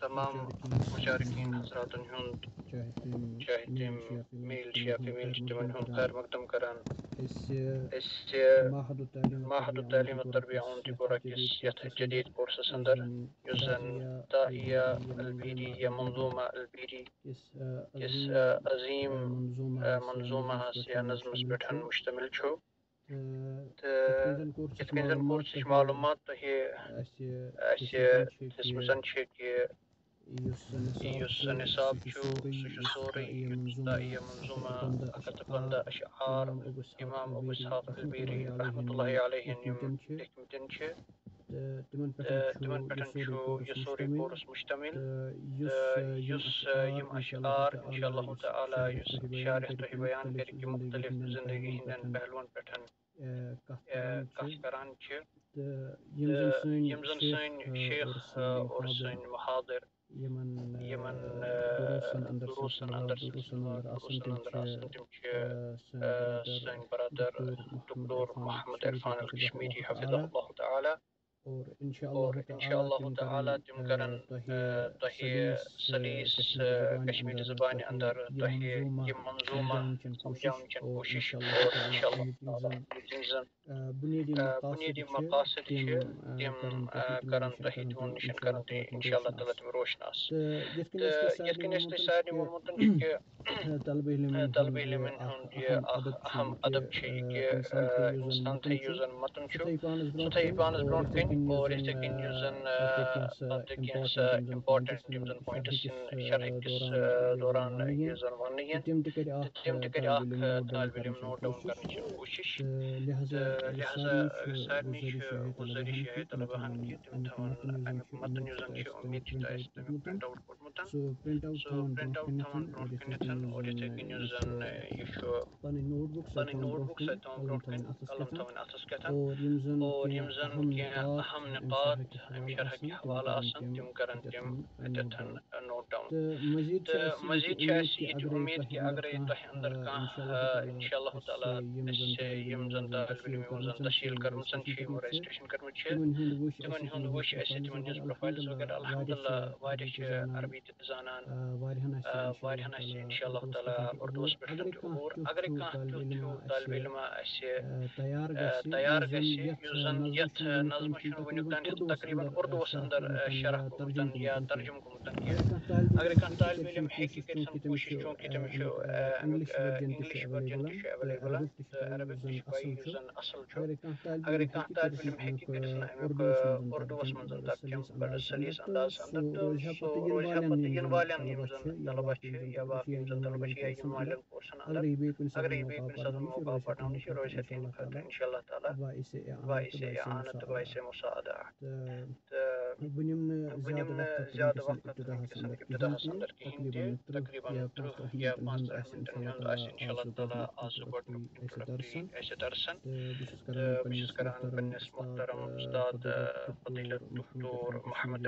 تمام مشارکین حضراتن ہند چاہے تم میل یا فیمیل تمن ہند خیر مقدم کران اس معهد التعلیم والتربیہ ہون تی پورا کس یت جدید کورسس اندر یزن دائیہ البیری یا منظومہ البیری اس عظیم منظومہ یا نظم پٹھن مشتمل چھو жеткенден болчу маалымат тесмисан чеки يس نصاب شو سوشو سوري يبتدائية منظومة أكتبند أشعار إمام أبو إسحاق البيري رحمة الله عليه يم ديك تمن پہ یہ سورے کورس مشتمل یس یم اشعار انشاء اللہ تعالی یس شارح تہ بیان کر کہ مختلف زندگی ہندن پہلوان پہ کت کران یم زن سن شیخ اور سن محاضر یمن دروسن اندر دروسن اندر آسن تم سن برادر دکتور محمد عرفان الکشمیری انشاء اللہ تعالی تم کرن تہی سلیس کشمیر زبان اندر تہی یہ منظومہ سمجھاؤن چن کوشش اور انشاء اللہ بنیادی مقاصد چھ تم کرن تہی تمن نشن کرن تہ انشاء اللہ تعالی تم روشن آس یت کن اس سارے وونمتن کہ طلب علم ہند یہ اہم ادب چھ کہ انسان تہ یوزن متن چھ سہ کن اور اس کن یوزن ادکینس امپورٹنٹ یوزن پوائنٹس شرح کس دوران یوزن ونن تم تہ کر اخ طالب علم نوٹ ڈاؤن کرنے کوشش لہذا سارنی گزارش ہے طلبہ کہ تم تھون متن یوزن امید چھ تم پرنٹ آؤٹ کوٚرمُت سُہ پرنٹ آوُٹ تھاوان برونٛٹھ کٔنٮ۪تھ اور یِتھَے کٔنۍ یُس زَن یہِ چھُ پَنٕنۍ نوٹ بُک سۄ تھاوان برونٛٹھ کَنۍ قلم تھاوٕنۍ اَتھَس کٮ۪تھ اور یِم زَن کینٛہہ اہم نقات اَمہِ شرحٕکۍ حوالہٕ آسان تِم کَران تِم اَتٮ۪تھ نوٹ ڈاوُن تہٕ مٔزیٖد چھِ اَسہِ یہِ تہِ اُمید کہِ اگرَے تۄہہِ اَندَر کانٛہہ تعالیٰ اَسہِ یِم زَن طالبہِ علم یِمو زَن تشکیٖل کٔرمٕژ چھِ یِمو رجسٹرٛیشَن کٔرمٕژ چھِ تِمَن ہُنٛد وٕچھ اَسہِ تِمَن ہٕنٛز پرٛوفایلٕز وغیرہ۔ الحمدُاللہ واریاہ چھِ عربی تہِ زانان واریاہن آسہِ اِنشاء اللہ تعالیٰ اُردوَس پٮ۪ٹھ اور اگرے کانٛہہ تیُتھ ہیوٗ طالبہِ علما اَسہِ تیار گژھِ یُس زَن یَتھ نظمہٕ تقریٖباً اُردوَس اندر شرح گوٚمُت یا ترجُم گوٚمُت کینٛہہ اگرے کانٛہہ طالبہِ علم ہیٚکہِ کٔرِتھ کوٗشِش چوٗنٛکہِ تٔمِس چھُ اَمیُک اِنٛگلِش ؤرجن تہِ چھُ ایویلیبٕل تہٕ عربِک تہِ چھُ پَیی یُس زَن اَصٕل چھُ اگرے کانٛہہ طالبہِ علم ہیٚکہِ کٔرِتھ اَمیُک اُردوَس منٛز ترجُم بَڑٕ سلیٖس اندازَس اندر تہٕ سُہ روزِ ہا پَتہٕ یِنہٕ والٮ۪ن یِم زَن طلبہ چھِ یا باقٕے یِم زَن طلبہ چھِ یا یِنہٕ والٮ۪ن کورسَن اندر اگرے یہِ بیٚیہِ کُنہِ ساتہٕ موقع پَرناونٕچ یہِ روزِ ہا تِہِنٛدِ خٲطرٕ اِنشاء اللہ تعالیٰ باعثِ اعانت باعث مُساعدات تہٕ بہٕ نِمہٕ نہٕ زیادٕ وقت أکِس اِبتِداہَس اندر کِہیٖنۍ تہِ تقریٖباً تٕرٛہ یا پانٛژھ تٕرٛہ مِنٹَن ہُنٛد آسہِ اِنشاء اللہ تعالیٰ آز گۄڈٕنیُک اِنٹرٛڈکٹری اَسہِ درسَن تہٕ بہٕ چھُس کَران پنٛنِس محترم اُستاد فضیلت دکتور محمد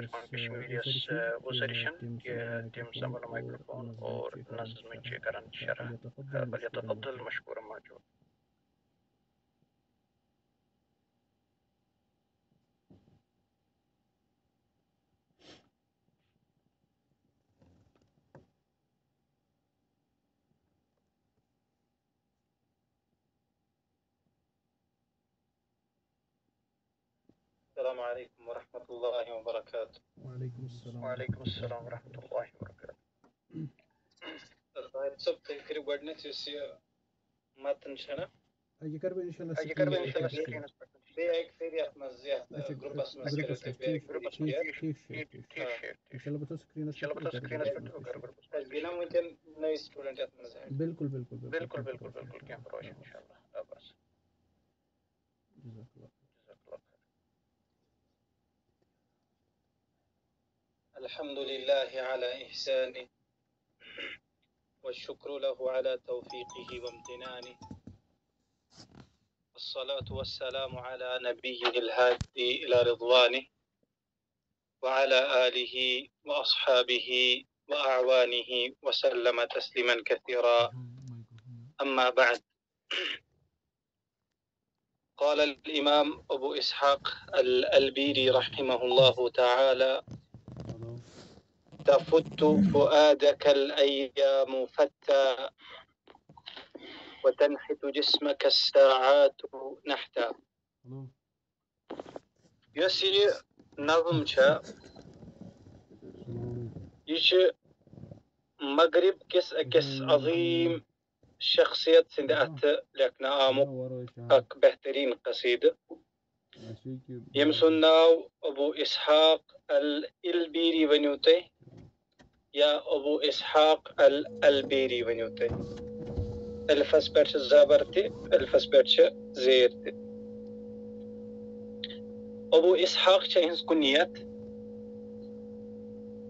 السلام عليكم ورحمة الله وبركاته. وعليكم السلام. وعليكم السلام ورحمة الله وبركاته. طيب سبت الكريب نتيسي ما تنشنا أجي كرب ان شاء الله أجي كرب ان شاء الله سكين بيك فيريات مزيات جروب اسمه جروب ان شاء الله بتو سكرين ان شاء الله بتو سكرين بنا ممكن ناي ستودنت بالكل بالكل بالكل بالكل بالكل كان بروش ان شاء الله لا باس جزاك الله الحمد لله على إحسانه والشكر له على توفيقه وامتنانه الصلاة والسلام على نبيه الهادي إلى رضوانه وعلى آله وأصحابه وأعوانه وسلم تسليما كثيرا. أما بعد قال الإمام أبو إسحاق الألبيري رحمه الله تعالى تفت فؤادك الأيام فتى وتنحت جسمك الساعات نحتا. يسي نظم شا يش مغرب كس أكس عظيم شخصية سندأت لكنا آمو أك بهترين قصيدة يمسن ناو أبو إسحاق الإلبيري ونيوتي. يا أبو إسحاق الألبيري ونيوتي الفس بيرش الزابرتي الفس بيرش زيرتي. أبو إسحاق شهنس كنيت.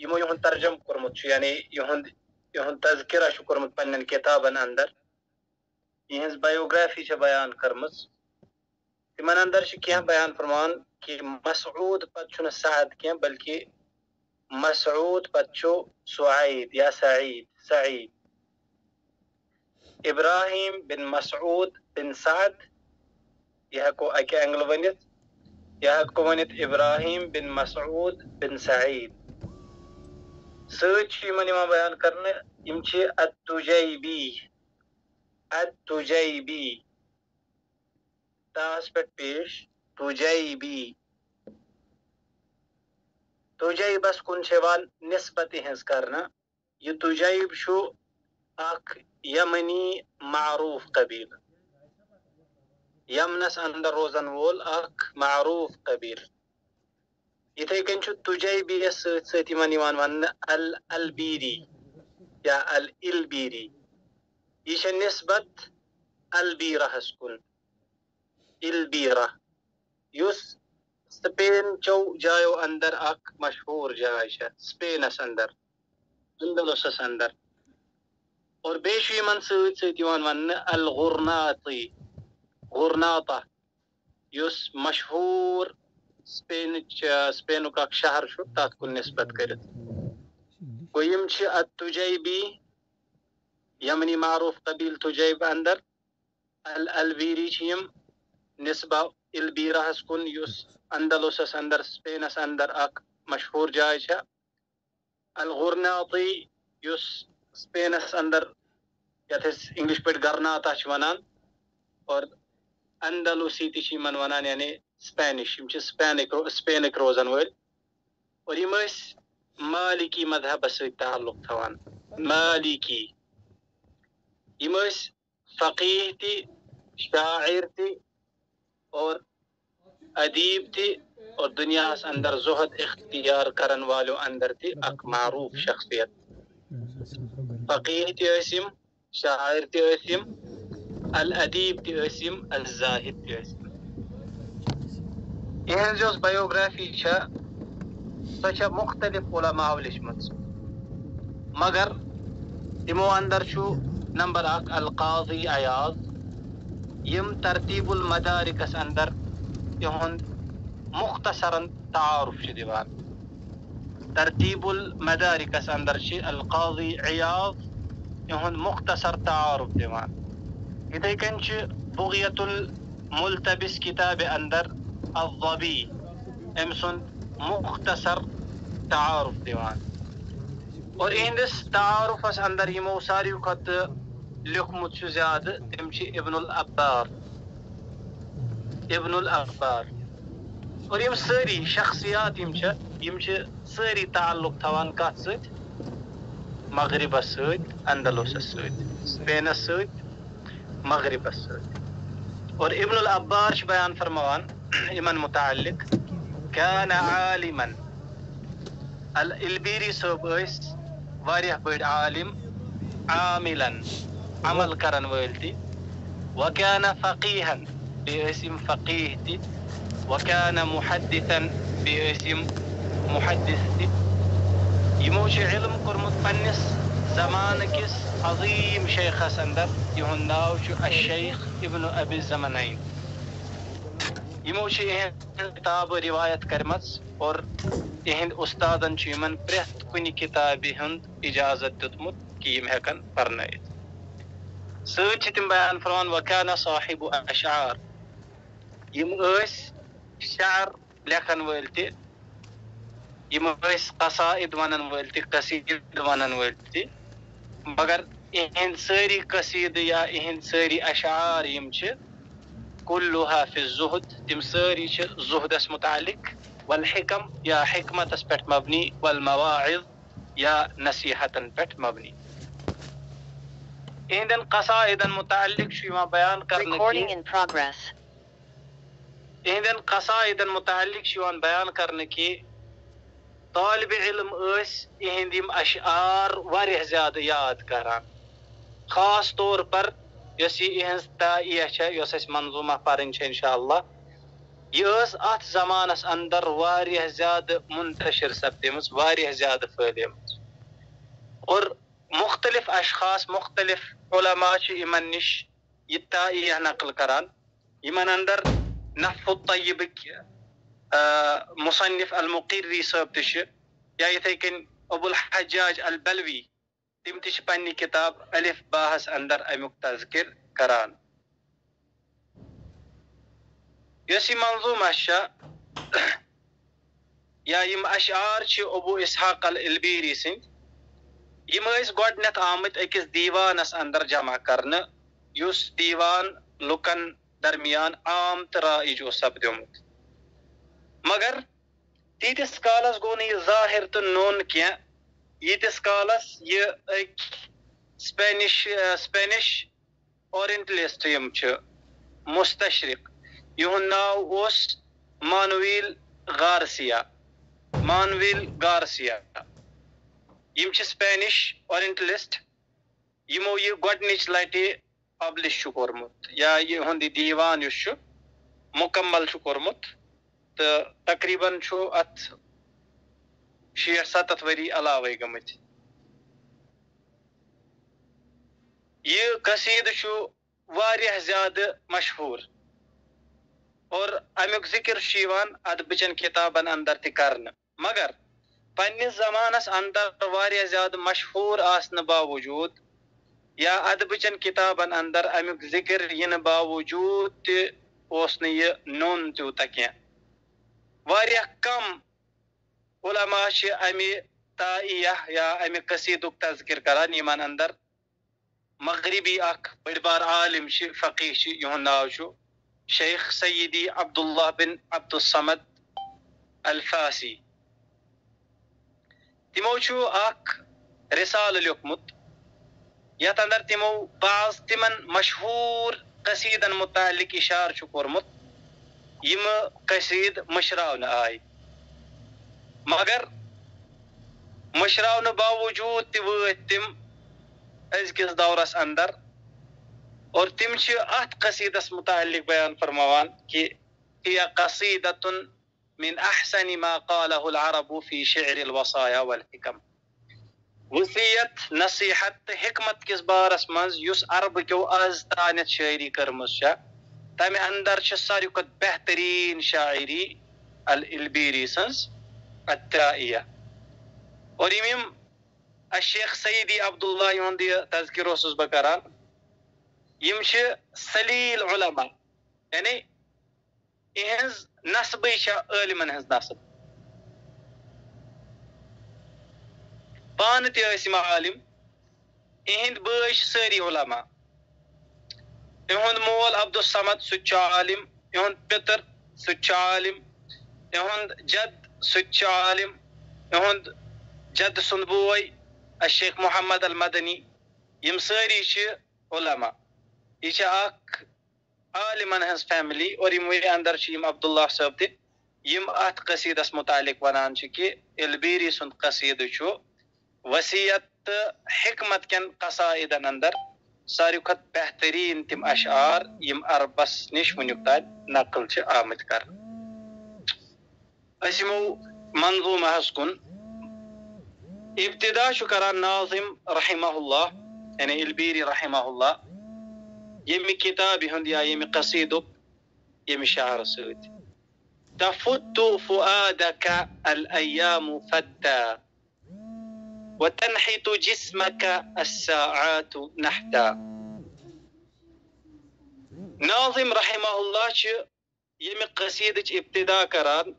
یمو یہن ترجم کرمت یعنی یہن یہن تذکرہ شو کرمت پنن کتابن اندر یہنز بایوگرافی چھ بیان کرمت تمن اندر چھ کیا بیان فرمان کہ مسعود پت چھن سعد کیا بلکہ مسعود پتشو سعید یا سعید سعید ابراہیم بن مسعود بن سعد یہ کو اکے انگل ونت یہ کو ونت ابراہیم بن مسعود بن سعید سچ یمن یما بیان کرنے یم چھ التجیبی التجیبی تاس پٹ پیش تجیبی تجیب بس کن چوان نسبت ہنز کرنا یہ تجیب شو اخ یمنی معروف قبیل یمنس اندر روزن وول اخ معروف قبیل یتھے کن چھو تجیبی یس ستی من یوان ون ال البیری یا ال البیری یہ چھ نسبت البیرہ ہس کن البیرہ یس سپین چو جایو اندر اک مشہور جائے ہے سپینس اندر اندلسس اندر اور بیشو یمن سۭتۍ سۭتۍ یِوان وننہٕ الغرناطی غرناطہ یُس مشہوٗر سپینٕچ سپینُک اکھ شہر چھُ تتھ کُن نسبت کٔرِتھ گوٚو یِم چھِ ات یمنی معروف قبیل تُجیب اندر الویری چھِ نسبہ البیراہس کُن یُس اندلسس اندر سپینس اندر اک مشہور جائے چھ الغرناطی یس سپینس اندر یت انگلش پہ گرناتا ونان اور اندلوسی تھی من ونان یعنی سبانش يمشي سبانك رو سبانك روزن ويل وريمس مالكي مذهب سوي تعلق ثوان مالكي يمس فقيهتي شاعرتي شاعر تي اور ادیب اور دنیا اس اندر زهد اختيار كرن والو اندر تي اك معروف شخصیت فقيهتي اسم شاعرتي اسم الادیب اسم الزاهد اسم یہ جو بایوگرافی چھا سچا مختلف علماء لشمت مگر تمو اندر چھو نمبر اک القاضی عیاض یم ترتیب المدارکس اندر يهون مختصرا تعارف شي ديوان ترتيب المدارك اندر شي القاضي عياض يهون مختصر تعارف ديوان إذا كانش بغية الملتبس كتاب أندر الظبي. امسن مختصر تعارف ديوان. اور این دس تعارف اس اندر يمو ساري وقت لیکھمت چھ زیادہ ابن الابار. ابن الابار. اور يم ساري شخصيات يمشى يمشى ساري تعلق توان كات سۭتۍ مغرب سۭتۍ اندلوسس سۭتۍ سبين سۭتۍ مغرب سۭتۍ اور ابن الابار شبان فرموان امن متعلق كان عالما. البيري صوب واریاہ بڑ عالم عاملا عمل کرن ویلتی. وكان فقيها باسم فقيه دي وكان محدثا باسم محدث دي يموش علم قرمت فنس زمان كس عظيم شيخ سندر يهون ناوش الشيخ ابن أبي الزمنين یمو کتاب روایت کرمز اور اہند استادن چھ یمن پرت کنی کتاب ہند اجازت دتمت کہ یم ہیکن پرنائت سۭتۍ چھِ تِم بیان فرمان وکانہ صاحب اشعار یم ٲسۍ شعر لیکھن وٲلۍ تہِ، یم ٲسۍ قصائد ونن وٲلۍ تہِ، قصیٖد ونن وٲلۍ تہِ، مگر اہند سٲری قصیٖدٕ یا اہند سٲری اشعار یم چھِ كلها في الزهد. تمساري الزهد اسم متعلق والحكم يا حكمة تسبت مبني. والمواعظ يا نصيحة تنبت مبني. إذن قصائد متعلق ما بيان کرنے Recording in progress. إذن قصائد متعلق شما بيان کرنے طالب علم اس إهندیم أشعار وارح زياد ياد کران خاص طور پر یۄس یہِ اِہنٛز تائیہ چھےٚ یۄس اَسہِ منظوٗما پرٕنۍ چھےٚ انشاء اللہ یہ ٲس اتھ زمانس اندر واریاہ زیادٕ منتشر سپدیمٕژ واریاہ زیادٕ پھہلیمٕژ اور مختلف اشخاص مختلف علماء چھِ یِمن نِش یہِ تائیہ نقل کران یِمن اندر نفع الطیبٕکۍ مصنف المقری صٲب تہِ چھِ یا یِتھے کٔنۍ ابو الحجاج البلوی تِم تہِ چھِ پننہِ کِتاب الف باہس اندر امیُک تذکر کران۔ یۄس یہِ چھےٚ یا یِم اشعار چھِ ابو اسحاق العلبیری سٕنٛدۍ یِم ٲسۍ گۄڈٕنیتھ آمٕتۍ أکِس دیوانس اندر جمع کرنہٕ یُس دیوان لُکن درمیان عام تہٕ رائج اوس سپدیومُت مگر تیٖتِس کالس گوٚو نہٕ یہِ ظٲہِر تہٕ نوٚن ییٖتِس کالس، یہِ أکۍ سپینِش سپینِش اورینٹلسٹ یِم چھِ، مستشرق۔ یِہُنٛد ناو اوس مانویل غارسیا۔ مانویل غارسیا۔ یم چھِ سپینِش اورینٹلسٹ، یِمو یہِ گۄڈنِچ لٹہِ پبلش چھُ کوٚرمُت، یا یِہُنٛد یہِ دیوان یُس چھُ، مُکمل چھُ کوٚرمُت، تہٕ تقریٖبن چھُ اتھ شیٹھ ستتھ ؤری علاوے گٔمٕتۍ یہِ قصیٖدٕ چھُ واریاہ زیادٕ مشہوٗر اور امیُک ذِکر چھُ یِوان ادبٕچن کِتابن اندر تہِ کرنہٕ مگر پننِس زمانس اندر واریاہ زیادٕ مشہوٗر آسنہٕ باوجوٗد یا ادبٕچن کِتابن اندر امیُک ذِکر یِنہٕ باوجوٗد تہِ اوس نہٕ یہِ نوٚن تیوٗتاہ کینٛہہ واریاہ کم علماء شي امی تائیہ یا امی قصیدک تذکر کران ایمان أندر. مغربی اک بڑ بار عالم شی فقیہ شی یہن ناوشو شیخ سیدی عبداللہ بن عبد الصمد الفاسی تمو چھو اک رسال لیوکمت یتھ أندر تمو بعض تمن مشہور قصیدن متعلق إشار چھو کورمت یم قصید مشراون آئی مگر مٔشراونہٕ باوجوٗد تہِ وٲتۍ تِم أزکِس دورس اندر. اور تِم چھِ اتھ قصیٖدس مُتعلق بیان فرماوان کہِ ہِیا قصیٖدتُن من احسن ما قاله العرب في شعر الوصايا والحكم وصیت نصیحت حکمت کِس بارس منٛز یُس عربہٕ کیو آز تانٮ۪تھ شٲعری کٔرمٕژ چھےٚ تمہِ اندر چھِ ساروی کھۄتہٕ بہتریٖن شاعری العلبیری سٕنٛز. اترائیہ اور یِم یِم اشیخ سعیدی عبداللہ یِہُنٛد یہِ تذکر اوسُس بہٕ کران یِم چھِ سلیٖل علما یعنی یِہنٛز نصبٕے چھےٚ عٲلمن ہٕنٛز نصب پانہٕ تہِ ٲسۍ یِم عالم یِہنٛدۍ بٲے چھِ سٲری علما یِہُنٛد مول عبدالصمد سُہ تہِ چھُ عالم یِہُنٛد پِتٕر سُہ تہِ چھُ عالم یِہُنٛد جد سُہ تہِ چھُ عالم یِہُنٛد جد سُنٛد بوے اشیخ محمد المدنی یِم سٲری چھِ علما یہِ چھِ اکھ عالمن ہٕنٛز فیملی اور یِموٕے اندر چھِ یِم عبداللہ صٲب تہِ یِم اتھ قصیٖدس مُتعلق ونان چھِ کہِ البیری سُنٛد قصیٖدٕ چھُ وصیت تہٕ حکمت کٮ۪ن قصائدن اندر ساروی کھۄتہٕ بہتریٖن تِم اشعار یِم عربس نِش وُنیُک تام نقل چھِ آمٕتۍ کرنہٕ أسمو منظومة هسكن. ابتدا شكرا ناظم رحمه الله يعني البيري رحمه الله. يمي كتابي هنديا يمي قصيدو يمي شعر سويت تفت فؤادك الأيام فتى وتنحت جسمك الساعات نحتا. ناظم رحمه الله يمي قصيدك ابتدا كران.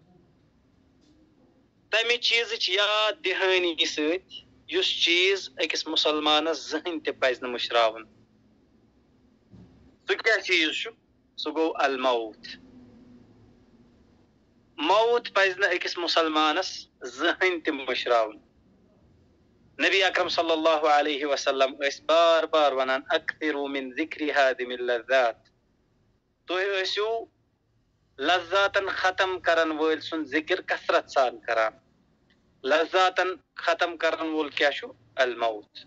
تمہِ چیٖزٕچ یاد دِہٲنی سۭتۍ یُس چیٖز أکِس مُسلمانس زٕہٕنۍ تہِ پزِ نہٕ مٔشراوُن۔ سُہ کیٛاہ چیٖز چھُ؟ سُہ گوٚو الموت۔ موت پزِ نہٕ أکِس مُسلمانس زٕہٕنۍ تہِ مٔشراوُن۔ نبی اکرم صلی اللہ علیہ وسلم ٲسۍ بار بار ونان اکثرو من ذکری ہادم اللذات۔ تُہۍ ٲسِو لذاتن ختم کرن ول سن ذکر کثرت سان کران لذاتن ختم کرن ول کیا شو الموت.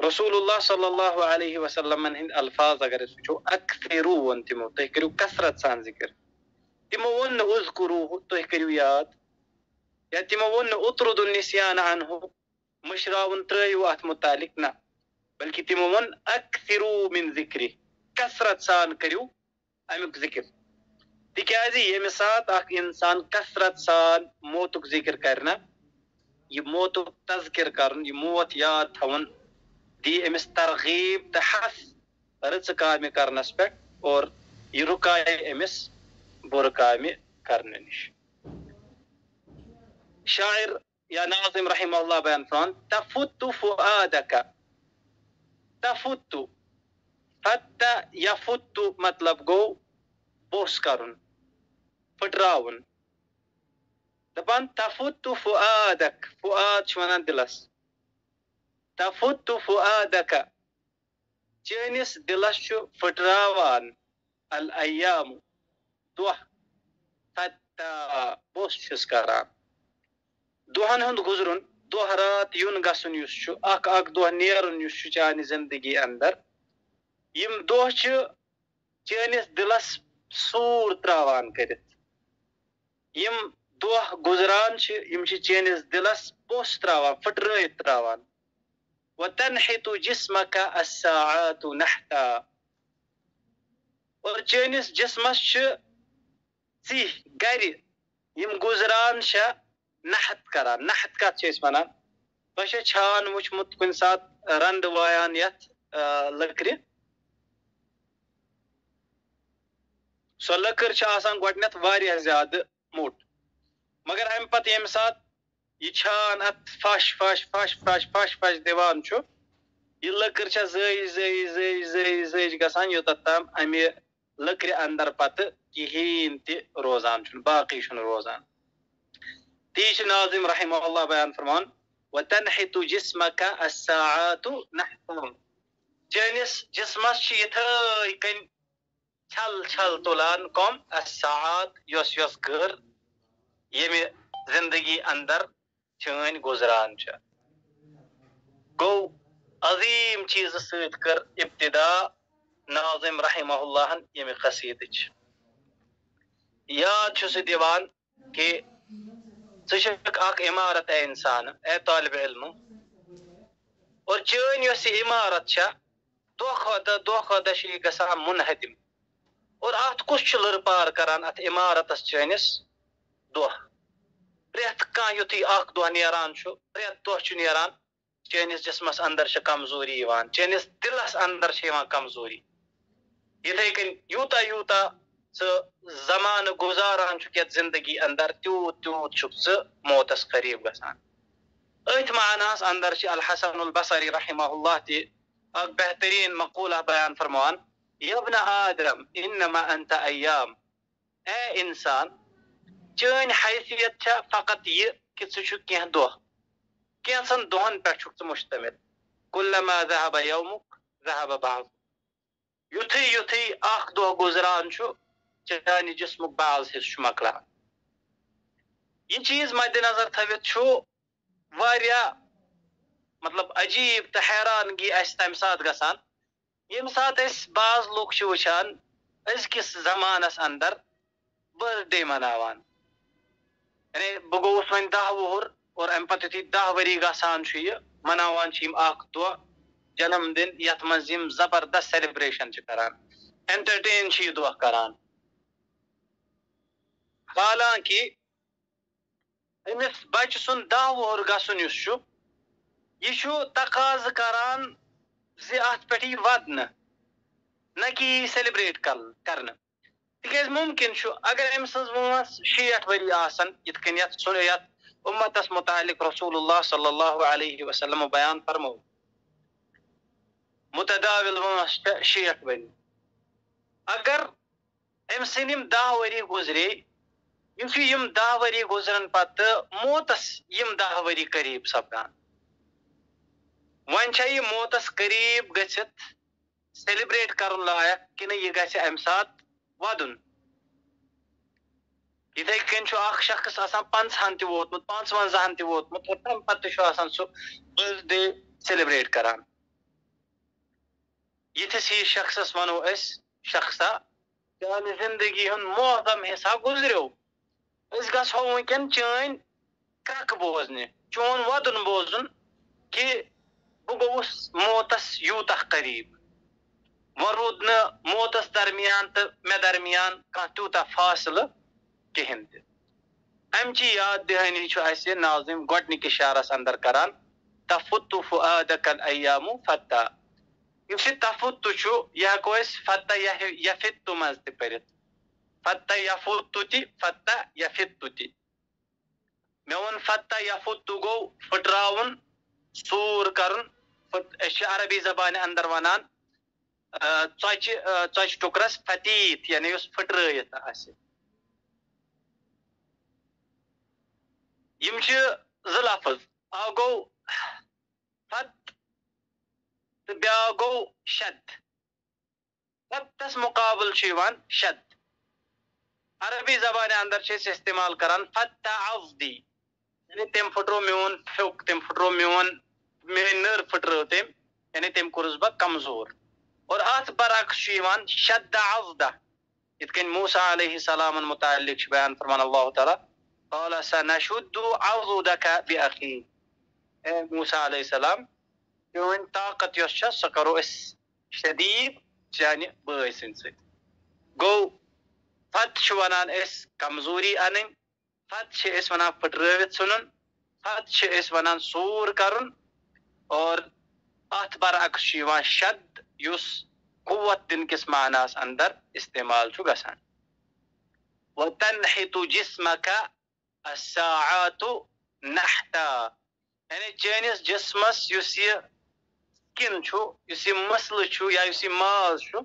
رسول الله صلى الله عليه وسلم من هند ألفاظ اگر سوچو اکثرو ون تمو تہ کرو کثرت سان ذکر تمو ون اذکرو تہ کریو یاد یا تمو ون اطرد النسيان عنه مشراون تريو ات متعلق نا بلکی تمو ون اکثرو من ذکری کثرت سان کرو امیک ذکر تِکیازِ ییٚمہِ ساتہٕ اکھ اِنسان کثرت سان موتُک ذِکر کرِ نہ یہِ موتُک تذکِر کرُن یہِ موت یاد تھاوُن دی أمِس ترغیٖب تہٕ حس رٕژٕ کامہِ کرنس پٮ۪ٹھ اور یہِ رُکایے أمِس بُرٕ کامہِ کرنہٕ نِش شاعر یا ناظم رحم اللہ بیان فرمان تفت فؤادک تفت فت یفت مطلب گوٚو پوٚژھ کرُن پھٕٹراوُن دپان تفت فؤادک فؤاد چھِ ونان دِلس تفت فؤادک چٲنِس دِلس چھُ پھٕٹراوان الایام دۄہ فتا پوٚژھ چھُس کران دۄہن ہُنٛد گُزرُن دۄہ رات یُن گژھُن یُس چھُ اکھ اکھ دۄہ نیرُن یُس چھُ چانہِ زندگی انٛدر یِم دۄہ چھِ چٲنِس دِلس سوٗر تراوان کٔرِتھ یِم دۄہ گُزران چھِ، یِم چھِ چٲنِس دِلس پوٚژھ تراوان پھٕٹرٲیِتھ تراوان۔ وتنحت جسمك الساعات نحتا۔ اور چٲنِس جسمس چھِ ژِہۍ گرِ یِم گُزران چھےٚ نحت کران۔ نحت کتھ چھِ أسۍ ونان؟ تۄہہِ چھا چھان وٕچھمُت کُنہِ ساتہٕ رنٛڈٕ وایان یتھ لٔکرِ۔ سۄ لٔکٕر چھِ آسان گۄڈٕنٮ۪تھ واریاہ زیادٕ۔ موٚٹ۔ مگر امہِ پتہٕ ییٚمہِ ساتہٕ یہِ چھان اتھ پھش پھش پھش پھش پھش پھش دِوان چھُ، یہِ لٔکٕر چھےٚ زٔج زٔج زٔج زٔج زٔج گژھان، یوٚتتھ تام امہِ لٔکرِ انٛدر پتہٕ کِہیٖنۍ تہِ روزان چھُنہٕ، باقٕے چھُنہٕ روزان۔ تی چھُ ناظم رحمہ اللہ بیان فرمان، وتنحت جسمك الساعات نحتم چٲنِس جسمس چھِ یِتھٲے کٔنۍ چھل چھل تُلان کۄم الساعات یۄس یۄس گٔر ییٚمہِ زندگی انٛدر چٲنۍ گُزران چھِ گوٚو عظیٖم چیٖزٕ سۭتۍ کٔر ابتدا ناظم رحمہ اللہن ییٚمہِ قصیٖدٕچ یاد چھُ سُہ دِوان کہِ ژٕ اکھ عمارت، اے انسان، اے طالبِ علمہٕ اور چٲنۍ یۄس یہِ عمارت چھےٚ دۄہ کھۄتہٕ دۄہ دۄہ کھۄتہٕ دۄہ چھِ یہِ گژھان مُنحدِم اور اتھ کُس چھُ پار کران اتھ عمارتس چٲنِس؟ دۄہ۔ پرٛٮ۪تھ کانٛہہ یُتھُے اکھ دۄہ نیران چھُ پرٛٮ۪تھ دۄہ چھُ نیران چٲنِس جسمس انٛدر چھِ کمزوری یِوان، چٲنِس دِلس انٛدر چھِ یِوان کمزوری۔ یِتھٕے کٔنۍ یوٗتاہ یوٗتاہ ژٕ زمانہٕ گُزاران چھُکھ یتھ زندگی انٛدر، تیوٗت تیوٗت چھُکھ ژٕ موتس قریٖب گژھان۔ أتھۍ معناہس انٛدر چھِ الحسن البصری رحمہ اللہ تہِ اکھ بہتریٖن مقوٗلہ بیان فرماوان، یبن آدم، انما انت ایام۔ اے انسان چٲنۍ حیثیت چھےٚ فقط یہِ کہِ ژٕ چھُکھ کینٛہہ دۄہ کینٛژن دۄہن پٮ۪ٹھ چھُکھ ژٕ مُشتمل کُلما ذہب یومُک ذہب بعض. یُتھُے یُتھُے اکھ دۄہ گُزران چھُ چانہِ جسمُک بعض حصہٕ چھُ مۄکلان یہِ چیٖز مدِ نظر تھٲوِتھ چھُ واریاہ مطلب عجیٖب تہٕ حیرانگی اَسہِ تمہِ ساتہٕ گژھان ییٚمہِ ساتہٕ أسۍ بعض لُکھ چھِ وٕچھان أزکِس زمانس انٛدر بٔرتھ ڈے مناوان. یعنی بہٕ گوٚوُس وۄنۍ دہ وُہُر اور امہِ پتہٕ یُتھُے دہ ؤری گژھان چھُ یہِ مناوان چھِ یِم اکھ دۄہ جنم دِن یتھ منٛز یِم زبردست سیلِبریشن چھِ کران اٮ۪نٹرٹین چھِ یہِ دۄہ کران۔ حالانکہ امس بچہ سن دہ وہر گھن یہ تقاض کران زی ات پہ ودن نہ کہ یہ سیلبریٹ کر تکیاز ممکن اگر ام سن وانس شیٹ وری آسن یت کن یت سن یت امتس متعلق رسول اللہ صلی اللہ علیہ وسلم بیان فرمو متداول وانس شیٹ وری اگر ام سن یم دہ وری گزرے یتھے یم دہ وری گزرن پتہ موتس یم دہ وری قریب سپدان۔ ون یہ موتس قریب گھت سیلبریٹ کرن لائق کہ یہ گھِ امہ سات ودن اتھے کن اخ شخص آسان پنچہن تہ ووتمت پانچ ونزہن تہ ووتمت اور تمہ پتہ آسان سہ برتھ ڈے سیلبریٹ کران یتھس ہی شخصس ونو اس شخصا چانہ زندگی ہند معظم حصہ گزریو اس گژھو ونکن چٲنۍ کرک بوزنہِ چون ودُن بوزُن کہِ بہٕ گوٚوُس موتس یوٗتاہ قریٖب وۄنۍ روٗد نہٕ موتس درمیان تہٕ مےٚ درمیان کانٛہہ تیوٗتاہ فاصلہٕ کِہیٖنۍ تہِ امچی یاد دہانی چھُ اَسہِ ناظم گۄڈنِکِس شعرس اندر کران تفُتُ فُعادکل ایامو فتح یُس یہِ تفُتُ چھُ یہِ ہٮ۪کو أسۍ فتح یفِتُ منٛز تہِ پٔرِتھ فتح یفوتو تہِ فتح یفتو تہِ مےٚ ووٚن فتح یفوتو گوٚو پھٕٹراوُن سوٗر کرُن أسۍ چھِ عربی زبانہِ اندر ونان ژۄچہِ ژۄچہِ ٹُکرس فتیٖت یعنی یُس پھٕٹرٲیِتھ آسہِ یِم چھِ زٕ لفظ اکھ گوٚو فت تہٕ بیاکھ گوٚو شد فتس مُقابل چھُ یِوان شد عربی زبان اندر استعمال کران فتح عفدی یعنی تم پھٹرو میون پھیوک تم پھٹرو میون میٲنۍ نٔر پھٹرٲو تٔمۍ یعنی تٔمۍ کوٚرُس بہٕ کمزور قرآت براك شيمان شد عضده يتكن موسى عليه السلام متعلق بيان فرمان الله تعالى. قال سنشد عضدك بأخي. إيه موسى عليه السلام؟ يوين طاقة يشس إس شديد جاني بغيسن سيد. جو فتش ونان إس كمزوري أنم فتش إس ونان فترويت سنن. فتش إس ونان سور کرن أور اتھ برعکس چھُ یِوان شد یُس قوت دِنہٕ کِس معناہس اندر استعمال چھُ گژھان۔ وتنحت جسمك الساعات نحتا۔ یعنی چٲنِس جسمس یُس یہِ سکِن چھُ، یُس یہِ مسلہٕ چھُ یا یُس یہِ ماز چھُ،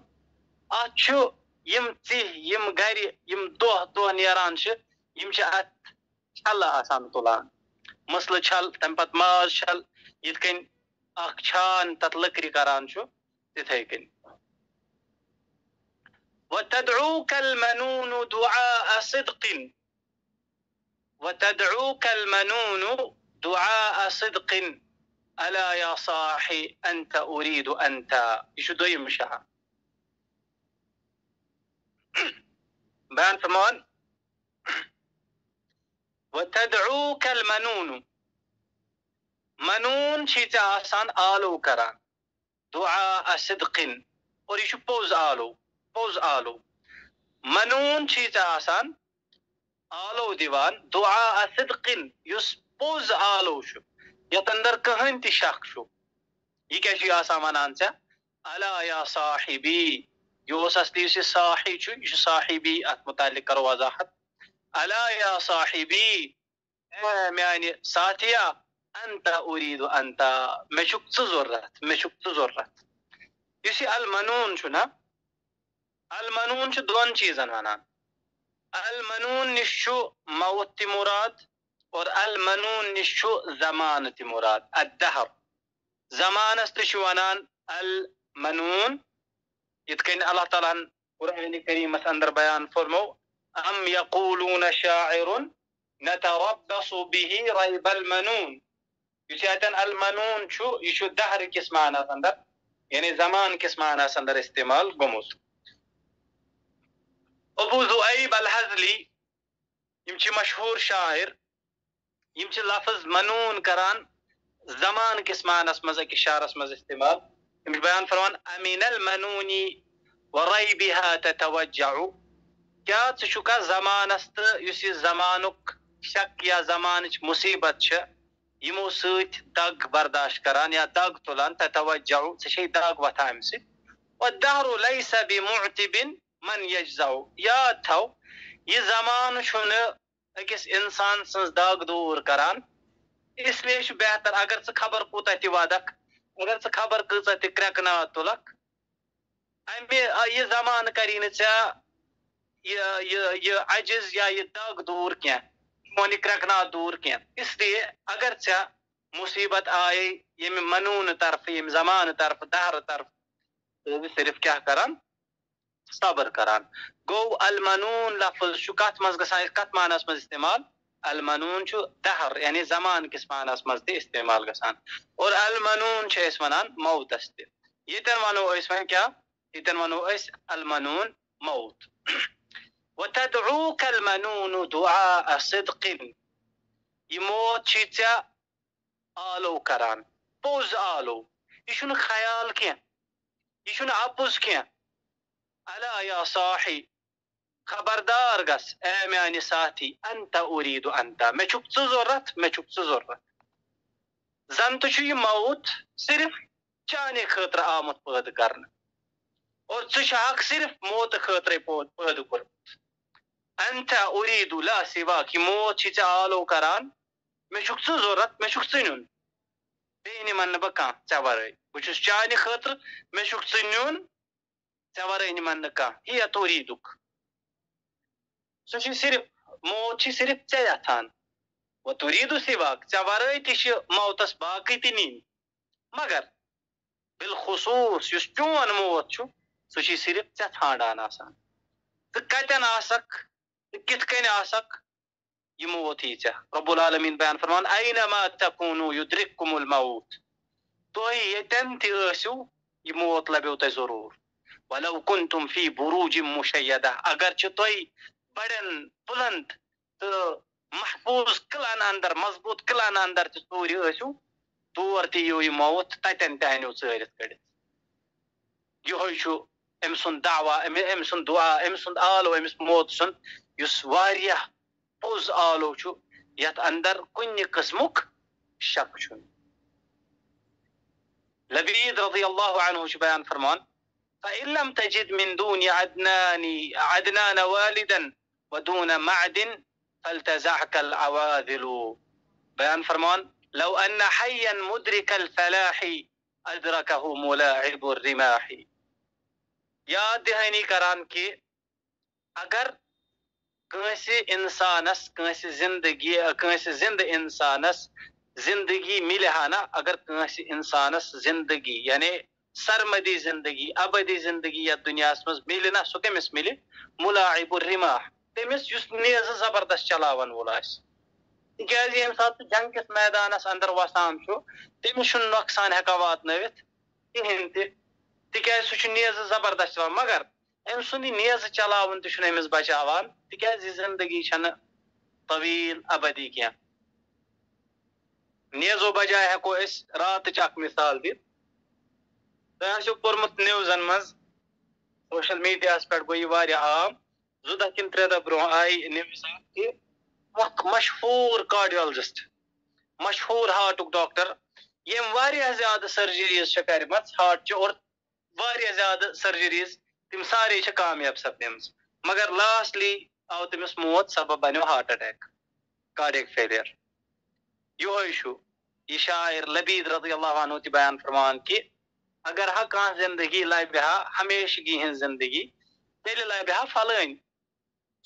اتھ چھُ یم یم گھر یم دہ دہ نیران یم ات چھل آسان تلان۔ مسل چھل تم پت ماز چھل یت کن اخ چھان تت لکری کران تتھے کن وتدعوك المنون دعاء صدق. وتدعوك المنون دعاء صدق. ألا يا صاحي أنت أريد أنت يشو دويم شعر بیان فرمان وتدعوك المنون. منون ژےٚ آسان آلو کران دعا صدق. اور یہ پوز آلو پوز آلو. منون چھی آسان، آلو دیوان دعا صدق. یُس پوز آلو چھُ یتھ اندر کٕہٕنۍ تہِ شک چھُ یہِ کیٛاہ چھُ آسان ونان ژےٚ الا یا صاحبی. یہ اصلی اس صاحی چھو یہ صاحبی ات متعلق کرو وضاحت. الا یا صاحبی. اے میانی ساتھیا أنت أريد أنت مشوك تزورت مشوك تزورت. يسي المنون شنا المنون شو؟ دون چیزن هنان المنون نشو موت مراد اور المنون نشو زمان مراد الدهر. زمان استشوانان المنون. يتكين الله تعالى قرآن الكريم أندر بيان فرمو أم يقولون شاعر نتربص به ريب المنون. يسيتن المنون شو يشو دهر كس معنى سندر يعني زمان كس معنى سندر استعمال قموز أبو ذؤيب الهزلي يمشي مشهور شاعر يمشي لفظ منون كران زمان كس معنى اسمه زي شعر اسمه استعمال البيان فرمان أمين المنون وريبها تتوجع کیا ژٕ زمانس تو اس یہ زمانک شک یا زمانچ مصیبت یمو سۭتۍ دگ برداشت کران یا دگ تلان تتوجہ ژےٚ چھے دگ وۄتھان امہِ سۭتۍ والدهر ليس بمعتب من يجزع یاد تھو یہ زمانہ چھُنہٕ أکِس اِنسان سٕنٛز دگ دوٗر کران اس لیے چھُ بہتر اگر ژٕ خبر کوٗتاہ تہِ ودکھ اگر ژٕ خبر کۭژاہ تہِ کرٛٮ۪کہٕ ناد تُلکھ امہِ یہِ زمانہٕ کری نہٕ ژےٚ یہ عجز یا یہ دگ دور کی مونی کرکنا دور کی اس لیے اگر ژےٚ مصیبت آئے یم منون طرف، یم زمان طرف، دہر طرف تو صرف کیا کران صبر کران گو المنون لفظ چھُ کتھ منٛز گژھان کتھ معنس منٛز استعمال؟ المنون چھُ دہر یعنی زمان کس معنس منٛز تہِ استعمال گژھان اور المنون چھِ أسۍ ونان موتس تہِ ییٚتٮ۪ن ونو أسۍ وۄنۍ کیٛاہ ییٚتٮ۪ن ونو أسۍ المنون موت۔ وتدعوك المنون دعاء صدق. يموت شيتيا آلو کران پوز آلو. خیال کینٛہہ یہ چھُنہٕ اپُز کینٛہہ ألا یا صاحی خبردار گس اے میانہِ ساتھی أنت أريد انت مےٚ چھُکھ ژٕ ضوٚرتھ مےٚ چھُکھ ژٕ ضوٚرتھ زن چھُ موت صرف چانہِ خٲطرٕ آمُت پٲدٕ کرنہٕ اور ژٕ چھُہکھ صرف موتہٕ خٲطرے پٲدٕ کوٚرمُت انت اريد لا سواك موت چھ ژےٚ آلو کران مےٚ چھُکھ ژٕ ضوٚرتھ مےٚ چھُکھ ژٕ نیُن بیٚیہِ نِمن نہٕ بہٕ کانٛہہ ژےٚ ورٲے بہٕ چھُس چانہِ خٲطرٕ مےٚ چھُکھ ژٕ نیُن ژےٚ ورٲے نِمن نہٕ کانٛہہ ہِیا توریٖدُک سُہ چھُ صرف موت چھِ صرف ژےٚ یژھان وۄنۍ توریٖدو سِواک ژےٚ ورٲے تہِ چھِ موتس باقٕے تہِ نِنۍ مگر بالخصوٗص یُس چون موت چھُ سُہ چھُے صرف ژےٚ ژھانڈان آسان ژٕ کتٮ۪ن آسکھ کت کن آسک یہ موت ہی ژےٚ رب العالمین بیان فرمان، اینما تکونو یدرککم الموت۔ تُہۍ ییٚتٮ۪ن تہِ ٲسِو یہِ موت لبیو تۄہہِ ضروٗر۔ ولو کنتم فی بروج مشیدہ۔ اگر چھِ تُہۍ بڑٮ۪ن بلند تہٕ محفوظ قلعن اندر، مضبوط قلعن اندر تہِ ژوٗرِ ٲسِو تور تہِ یِیو یہِ موت تتٮ۪ن تہِ انیو ژٲرِتھ کٔڑِتھ یِہوے چھُ أمسون دعوة أمسون دعاء أمسون آلو أمس موت سن يس واريا بوز آلو شو يات أندر كني قسمك شك شن لبيد رضي الله عنه شبيان فرمان فإن لم تجد من دون عدنان عدنان والدا ودون معد فالتزعك العواذل بيان فرمان لو أن حيا مدرك الفلاح أدركه ملاعب الرماح یاد دہانی کران کہ اگر کنسی انسانس کنسی زندگی کنسی زند انسانس زندگی ملے ہا نا، اگر کنسی انسانس زندگی یعنی سرمدی زندگی، ابدی زندگی یا دنیا مز ملے نا سو کمس ملے ملاعب الرماح۔ تمس یس نیز زبردست چلاون وول آس تکیازِ ییٚمہِ ساتہٕ سُہ جنگ کِس میدانس اندر وسان چھُ، تٔمِس چھُنہٕ نۄقصان ہٮ۪کان واتنٲوِتھ کِہیٖنۍ تہِ۔ تِکیازِ سُہ چھُ نیزٕ زبردست چلاوان مگر أمۍ سُنٛد یہِ نیزٕ چلاوُن تہِ چھُنہٕ أمِس بچاوان تِکیازِ یہِ زندگی چھنہٕ طویٖل ابدی کینٛہہ نیزو بجاے ہٮ۪کو أسۍ راتٕچ اکھ مِثال دِتھ تۄہہِ آسیو پوٚرمُت نِوزن منٛز سوشل میڈیاہس پٮ۪ٹھ گوٚو یہِ واریاہ عام زٕ دۄہ کِنہٕ ترٛےٚ دۄہ برونٛہہ آیہِ نِوٕز اکھ کہِ اکھ مشہوٗر کاڈیولجسٹ مشہوٗر ہاٹُک ڈاکٹر ییٚمۍ واریاہ زیادٕ سرجریٖز چھِ کرِمژ ہاٹچہِ اور واریاہ زیادٕ سرجریٖز تِم سارے چھِ کامیاب سپدیمٕژ۔ مگر لاسٹلی آو تٔمِس موت سبب بنیو ہارٹ اٹیک کارڈیک فیلیر یہوے چھُ، یہِ شاعر لبید رضی اللہ عنہ تہِ بیان فرمان کہِ اگر ہا کانٛہہ زندگی لبہِ ہا ہمیشگی ہٕنٛز زندگی، تیٚلہِ لبہِ ہا فلٲنۍ،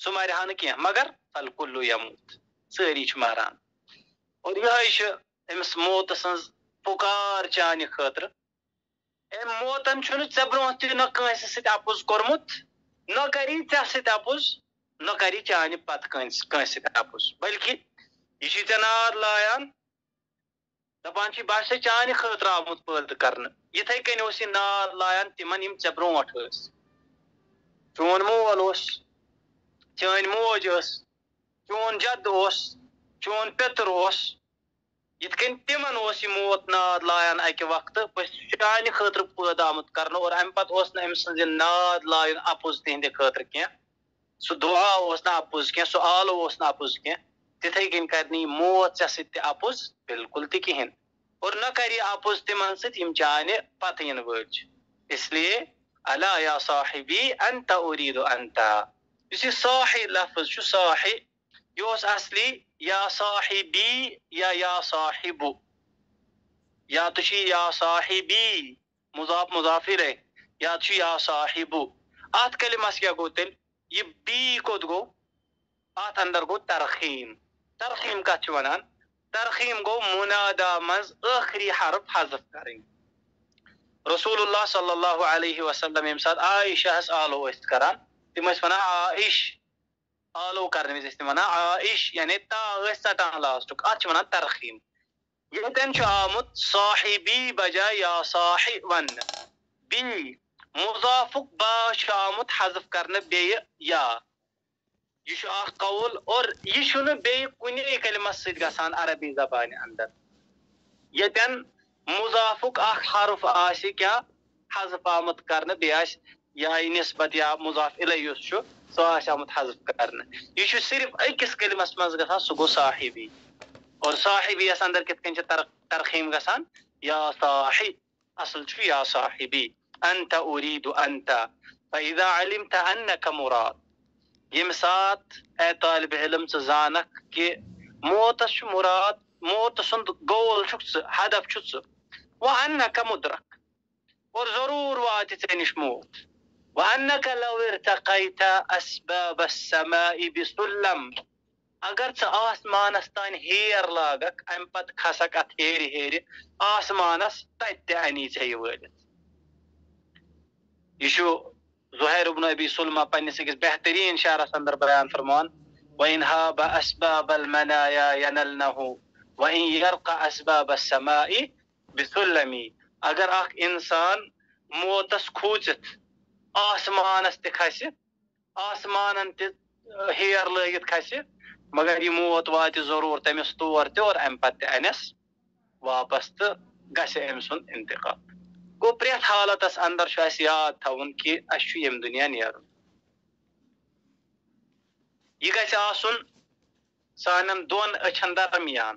سُہ مرِ ہا نہٕ کینٛہہ، مگر فل کُلو یموت، سٲری چھِ مران۔ اور یہوے چھِ أمِس موتہٕ سٕنٛز پُکار چانہِ خٲطرٕ أمۍ موتن چھُنہٕ ژےٚ برونٛہہ تہِ نہ کٲنٛسہِ سۭتۍ اپُز کوٚرمُت نہ کری ژےٚ سۭتۍ اپُز نہ کری چانہِ پتہٕ کٲنٛسہِ کٲنٛسہِ سۭتۍ اپُز بلکہِ یہِ چھُے ژےٚ ناد لایان دپان چھِ باسے چانہِ خٲطرٕ آمُت پٲدٕ کرنہٕ یِتھے کٔنۍ اوس یہِ ناد لایان تِمن یِم ژےٚ برونٛٹھ ٲسۍ چون مول اوس چٲنۍ موج ٲس چون جد اوس، چون پیٚتٕر اوس یِتھ کٔنۍ تِمن اوس یہِ موت ناد لایان اکہِ وقتہٕ بہٕ چھُس چانہِ خٲطرٕ پٲدٕ آمُت کرنہٕ اور امہِ پتہٕ اوس نہٕ أمۍ سٕنٛز یہِ ناد لایُن اپُز تِہنٛدِ خٲطرٕ کینٛہہ سو دعا اوس نا اپوز کی سوال اوس نا اپوز کی تتھے کن کرنی موت ژےٚ سۭتۍ تہِ اپوز بالکل تہِ کِہیٖنۍ اور نہ کر یہ اپوز تمن سۭتۍ یِم چانہِ پتہٕ یِنہٕ وٲلۍ چھِ اسلیے الا یا صاحبی انت اريد انت یُس یہِ صاحی لفظ چھُ صاحی یہ اوس اصلی یا صاحبی یا یا صاحبو۔ یا تو یا صاحبی۔ مضاف مضافر ہے یا تو یا صاحبو۔ ات کلمس کیا گو تیل یہ بی کوت گو ات اندر گو ترخیم۔ ترخیم کت چھ ترخیم گو منادا مز آخری حرف حذف کریں۔ رسول اللہ صلی اللہ علیہ وسلم یم سات عائشہ آلو است کران۔ تم اس ونان عائش آلو کرنے وز تم ونان عائش یعنی تا اس ژٹان لاسٹک ات چھ ونان ترخیم یتن چھ آمت صاحبی بجا یا صاحب ون بی مضافک با چھ آمت حذف کرنے بی یا یہ اخ قول اور یہ بی کنے کلمس ست گسان عربی زبان اندر یتن مضافک اخ حرف آس کیا حذف آمت کرنے بی سواشامت حذف کرنہٕ یہِ چھُ صرف أکِس کلمس منٛز گژھان سُہ گوٚو صاحبی اور صاحبی یس انٛدر کِتھ کٔنۍ چھِ تر ترخیٖم گژھان یا صاحب أصل چھُ یا صاحبی أنت اُریٖد أنت. فإذا علمت أنك مراد ییٚمہِ ساتہٕ اے طالبہِ علم ژٕ زانکھ کہِ موتس چھُ مُراد موت سُنٛد گول چھُکھ ژٕ ہدف چھُکھ ژٕ وۄنۍ انکھ مُدرکھ وأنك لو ارتقيت أسباب السماء بسلم أگر ژٕ آسمانس تانۍ ہیر لاگکھ اَمہِ پتہٕ کھسکھ اتھ ہیرِ ہیرِ آسمانس تتہِ تہِ اَنی ژےٚ یہِ وٲلِتھ یہِ چھُ ظُہیر ابن ابی سُلما پنٕنِس أکِس بہتریٖن شعرس انٛدر بیان فرمان وَنۍ ہا بہ اسباب المنایا ینل نہو وَنۍ یرقہ اسباب السماعی بِسُلمی. اگر اکھ اِنسان موتس کھوٗژِتھ آسمانس تہ کھس آسمانن تہ ہیر لگت کھس مگر یہ موت وات ضرور تمس تور تہ اور ام پتہ انس واپس تہ گژھِ أمۍ سُنٛد انتقال گو پریت حالتس اندر چھُ اَسہِ یاد تھاوُن کہِ اَسہِ چھُ ییٚمہِ دُنیا نیرُن یہِ گژھِ آسُن سانٮ۪ن دۄن أچھن درمیان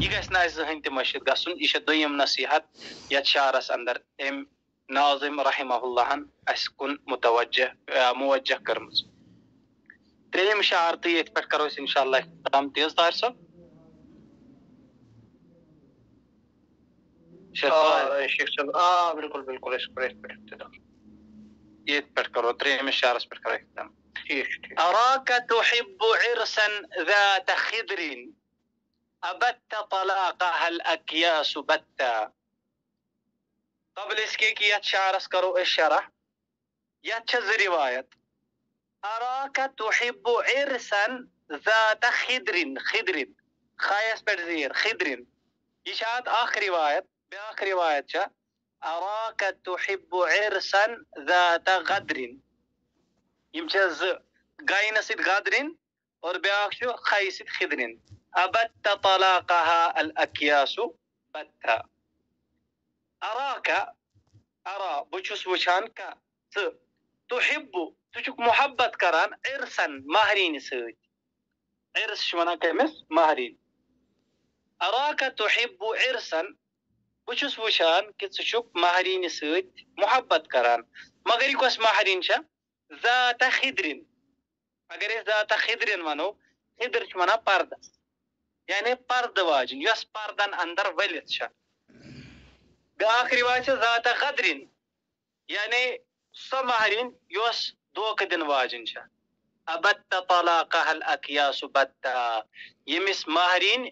یہِ گژھِ نہٕ اَسہِ زٕہٕنۍ تہِ مٔشِد گژھُن یہِ چھےٚ دوٚیِم نصیحت یتھ شعرس اندر أمۍ ناظم رحمه الله أسكن متوجه آه، موجه كرمز تريم شعارتي يتفكروا إن شاء الله تام تيز دار سب آه بالكل بالكل إسكريت يتفكروا تريم شعار إسكروا أراك تحب عرسا ذات خضر أبت طلاقها الأكياس بتا. قبل اسكي كي يت شعرس كرو الشرح يتشز روایت أراك تحب عرسا ذات خدر خدر خايس بدزير خدر يشاد آخر رواية بآخر رواية شا أراك تحب عرسا ذات غدر يمشز غاين سيد غدر اور بیاکھ چھو خیسد خدرن ابت طلاقها الاکیاس بتا أراك أرى بچوس وچانك تحب تشك محبة كران إرسا مهرين سويت إرس شمنا كمس مهرين. أراك تحب إرسا بچوس وچان كتشك مهرين سويت محبة كران. مگر يكوس مهرين شا؟ ذات خدرين. اگر أس ذات خدرين منو؟ خدر شو شمنا پرد يعني پرد واجن. يس پردن اندر ولت شا. بیاکھ رواج ذات غدرین یعنی سو مہرین یس دھوکہ دن واجن ابت طلاقها الاکیاس بتا یمس مہرین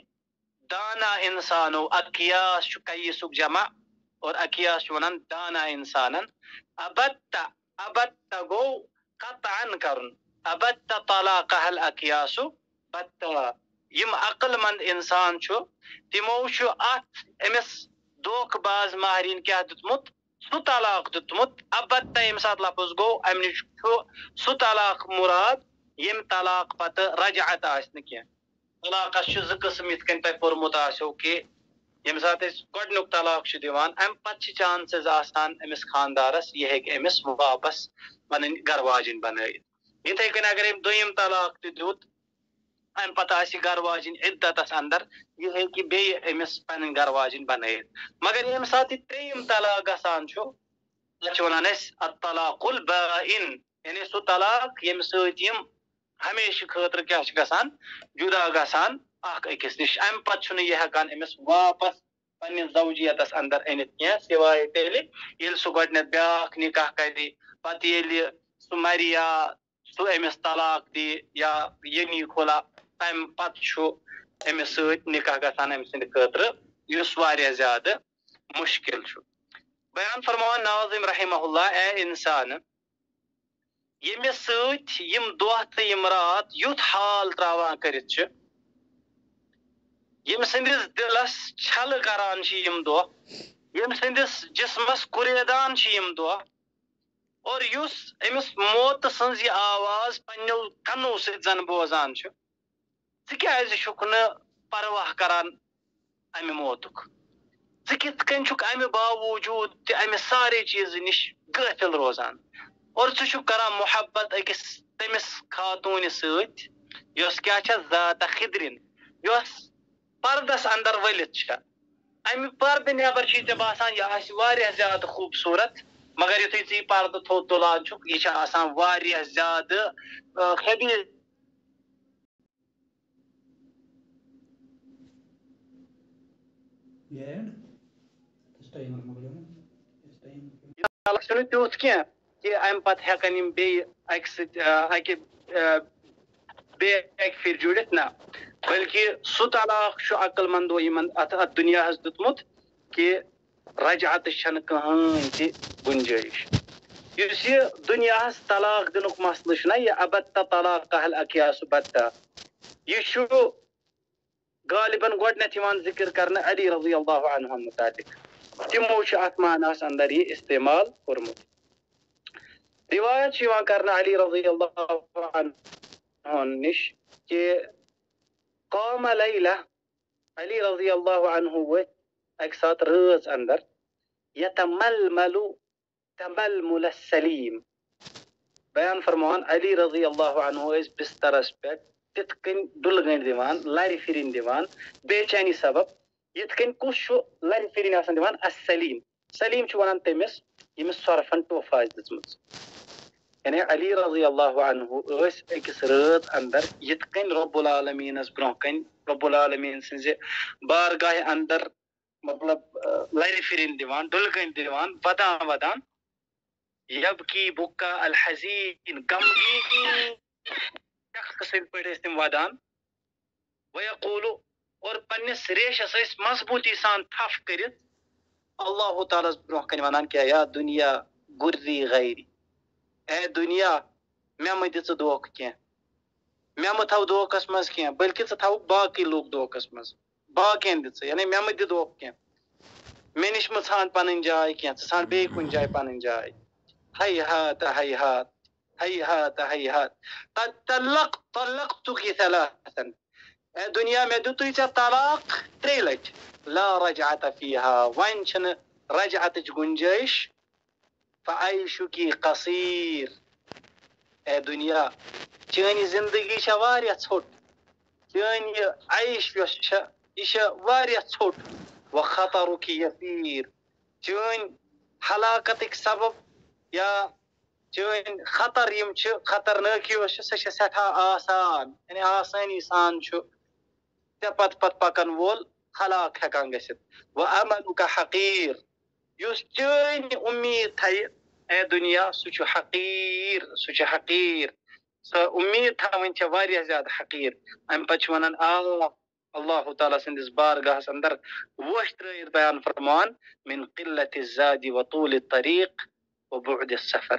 دانا انسانو اکیاس چھُ کیسُک جمع، اور اکیاس چھُ ونان دانا انسانن. ابتا ابتا گوٚو قطعن کرُن. ابتا طلاقہ الاکیاسو بتا یم عقل مند انسان چھُ تمو چھُ اتھ أمس دھوکہٕ باز مہرین کیٛاہ دیُتمُت سُہ طلاق دیُتمُت ابتا ییٚمہِ ساتہٕ لفظ گوٚو امہِ نِش چھُ سُہ طلاق مراد ییٚمہِ طلاق پتہٕ رجعت آسہِ نہٕ کینٛہہ طلاقس چھُ زٕ قٕسم یِتھ کٔنۍ تۄہہِ پوٚرمُت آسیو کہِ ییٚمہِ ساتہٕ أسۍ گۄڈنیُک طلاق چھِ دِوان امہِ پتہٕ چھِ چانسز آسان أمِس خاندارس، یہِ ہیٚکہِ أمِس واپس پنٕنۍ گرٕ واجِنۍ بنٲیِتھ یتھے کن اگر أمۍ دوٚیِم طلاق تہِ دیُت امہِ پتہٕ آسہِ گرٕ واجِنۍ عدتس اندر یہِ ہیٚکہِ بیٚیہِ أمِس پنٕنۍ گرٕ واجِنۍ بنٲیِتھ مگر ییٚمہِ ساتہٕ یہِ ترٛیٚیِم طلاق گژھان چھُ تتھ چھِ ونان أسۍ الطلاق البائن. یعنی سُہ طلاق ییٚمہِ سۭتۍ یِم ہمیشہٕ خٲطرٕ کیٛاہ چھِ گژھان جُدا گژھان اکھ أکِس نِش امہِ پتہٕ چھُنہٕ یہِ ہٮ۪کان أمِس واپس پننِس زوجیتس اندر أنِتھ کینٛہہ سِوایے تیٚلہِ ییٚلہِ سُہ گۄڈٕنٮ۪تھ بیٛاکھ نکاح کرِ پتہٕ ییٚلہِ سُہ مرِ یا سُہ أمِس طلاق دی، یا یعنی کھُلا تمہِ پتہٕ چھُ أمِس سۭتۍ نکاح گژھان أمۍ سٕنٛدِ خٲطرٕ یُس واریاہ زیادٕ مُشکِل چھُ بیان فرماوان ناظم رحمہ اللہ اے انسانہٕ ییٚمِس سۭتۍ یِم دۄہ تہٕ یِم رات یُتھ حال تراوان کٔرِتھ چھِ ییٚمہِ سٕنٛدِس دِلس چھلہٕ کران چھِ یِم دۄہ ییٚمہِ سٕنٛدِس جسمس کُریدان چھِ یِم دۄہ اور یُس أمِس موتہٕ سٕنٛز یہِ آواز پننیو کنو سۭتۍ بوزان چھُ ژٕ کیازِ چھُکھ نہٕ پرواہ کران امہِ موتُک ژٕ کِتھ کٔنۍ چھُکھ امہِ باوجوٗد تہِ امہِ سارے چیٖزٕ نِش غٲفِل روزان اور ژٕ چھُکھ کران محبت أکِس تٔمِس خاتوٗنہِ سۭتۍ یۄس کیٛاہ چھےٚ ذاتہ خدرِن یۄس پردس اندر ؤلِتھ چھےٚ امہِ پردٕ نٮ۪بر چھُے ژےٚ باسان یہِ آسہِ واریاہ زیادٕ خوٗبصوٗرت مگر یُتھُے ژٕ یہِ پردٕ تھوٚد تُلان چھُکھ یہِ چھِ آسان واریاہ زیادٕ خبیٖر چھُنہٕ تیُتھ کینٛہہ کہِ امہِ پتہٕ ہٮ۪کن یِم بیٚیہِ اکہِ سۭتۍ اکہِ بیٚیہِ اکہِ پھِرِ جُڑِتھ نہ۔ بلکہِ سُہ طلاق چھُ عقل مندو یِمن اتھ اتھ دُنیاہس دیُتمُت کہِ رجعتٕچ چھنہٕ کٕہۭنۍ تہِ گُنجٲیش یُس یہِ دُنیاہس طلاق دِنُک مسلہٕ چھُنہ یہِ ابتا طلاق کہل اکیاس بتا یہِ چھُ غالباً گۄڈٕنٮ۪تھ یِوان ذِکر کرنہٕ علی رضی اللہ عنہ مُتعلق تِمو چھُ اتھ معناہس اندر استعمال کوٚرمُت روایت چھِ یِوان کرنہٕ علی رضی اللہ عنہ نِش کہِ قوم لیلہ علی رضی اللہ عنہ ؤتھۍ اکہِ ساتہٕ أندر یتململو تململ السلیم بیان فرماوان علی رضی اللہ عنہ ٲسۍ بسترس پٮ۪ٹھ تِتھ کٔنۍ ڈُلہٕ گٔنٛڈۍ دِوان لرِ پھِرِنۍ دِوان بے چینی سبب یِتھ کٔنۍ کُس چھُ لرِ پھِرِنۍ آسان دِوان؟ السلیٖم سلیٖم۔ سلیٖم چھُ ونان تٔمِس، ییٚمِس سۄرفن ٹوٚپھ آسہِ دِژمٕژ۔ یعنی علی رضی اللہ عنہ ٲسۍ أکِس رٲژ اندر یِتھ کٔنۍ رۄب العالمیٖنس برونٛہہ کَنہِ رۄب العالمیٖن سٕنٛزِ بارگاہہِ اندر مطلب لرِ پھِرِنۍ دِوان ڈُلہٕ گٔنٛڈۍ دِوان، ودان ودان۔ یبکی بُکا الحزیٖن، غمگیٖن۔ سٕنٛدۍ پٲٹھۍ ٲسۍ تِم ودان ویقولو اور پننِس ریشس ٲسۍ مضبوٗطی سان تھپھ کٔرِتھ اللہ تعالیٰ ہس برونٛہہ کنہِ ونان کیٛاہ یا دُنیا گُری غیری۔ اے دُنیا مےٚ مہٕ دِ ژٕ دھوکہٕ کینٛہہ مےٚ مہٕ تھاو دھوکس منٛز کینٛہہ بٔلکہِ ژٕ تھاوُکھ باقٕے لوٗکھ دھوکس منٛز باقین دِ یعنی مےٚ مہٕ دِ دھوکہٕ کینٛہہ مےٚ نِش مہٕ ژھانڈ پنٕنۍ جاے کینٛہہ ژٕ ژھانڈ بیٚیہِ کُنہِ جایہِ پنٕنۍ جاے ہَے ہات ہَے ہات هيهات هيهات. قد طلقت طلقتك ثلاثا. دنيا ما دوتي طلاق تريلج. لا رجعة فيها. وين شن رجعة جنجيش فعيشك قصير. إيه دنيا. چٲنۍ زندگی چھےٚ واریاہ صوت چٲنۍ عيش عیش یۄس صوت وخطرك چھےٚ واریاہ حلاقتك سبب. يا چٲنۍ خطر یِم چھِ خطرنٲکی یۄس چھِ سۄ چھِ سٮ۪ٹھاہ آسان یعنی آسٲنی سان چھُ۔ ژےٚ پتہٕ پتہٕ پکن وول ہلاک ہٮ۪کان گٔژھِتھ۔ وۄنۍ املُکا حقیٖر۔ یُس چٲنۍ اُمید تھایہِ اے دُنیا، سُہ چھُ حقیٖر، سُہ چھُ حقیٖر۔ سۄ اُمید تھاوٕنۍ چھےٚ واریاہ زیادٕ حقیٖر۔ اَمہِ پتہٕ چھُ وَنان آ اللہ تعالیٰ سٕنٛدِس بارگاہس اندر وۄش ترٲیِتھ بیان فرمان، من قلت زادِ و طریٖق و بعد سفر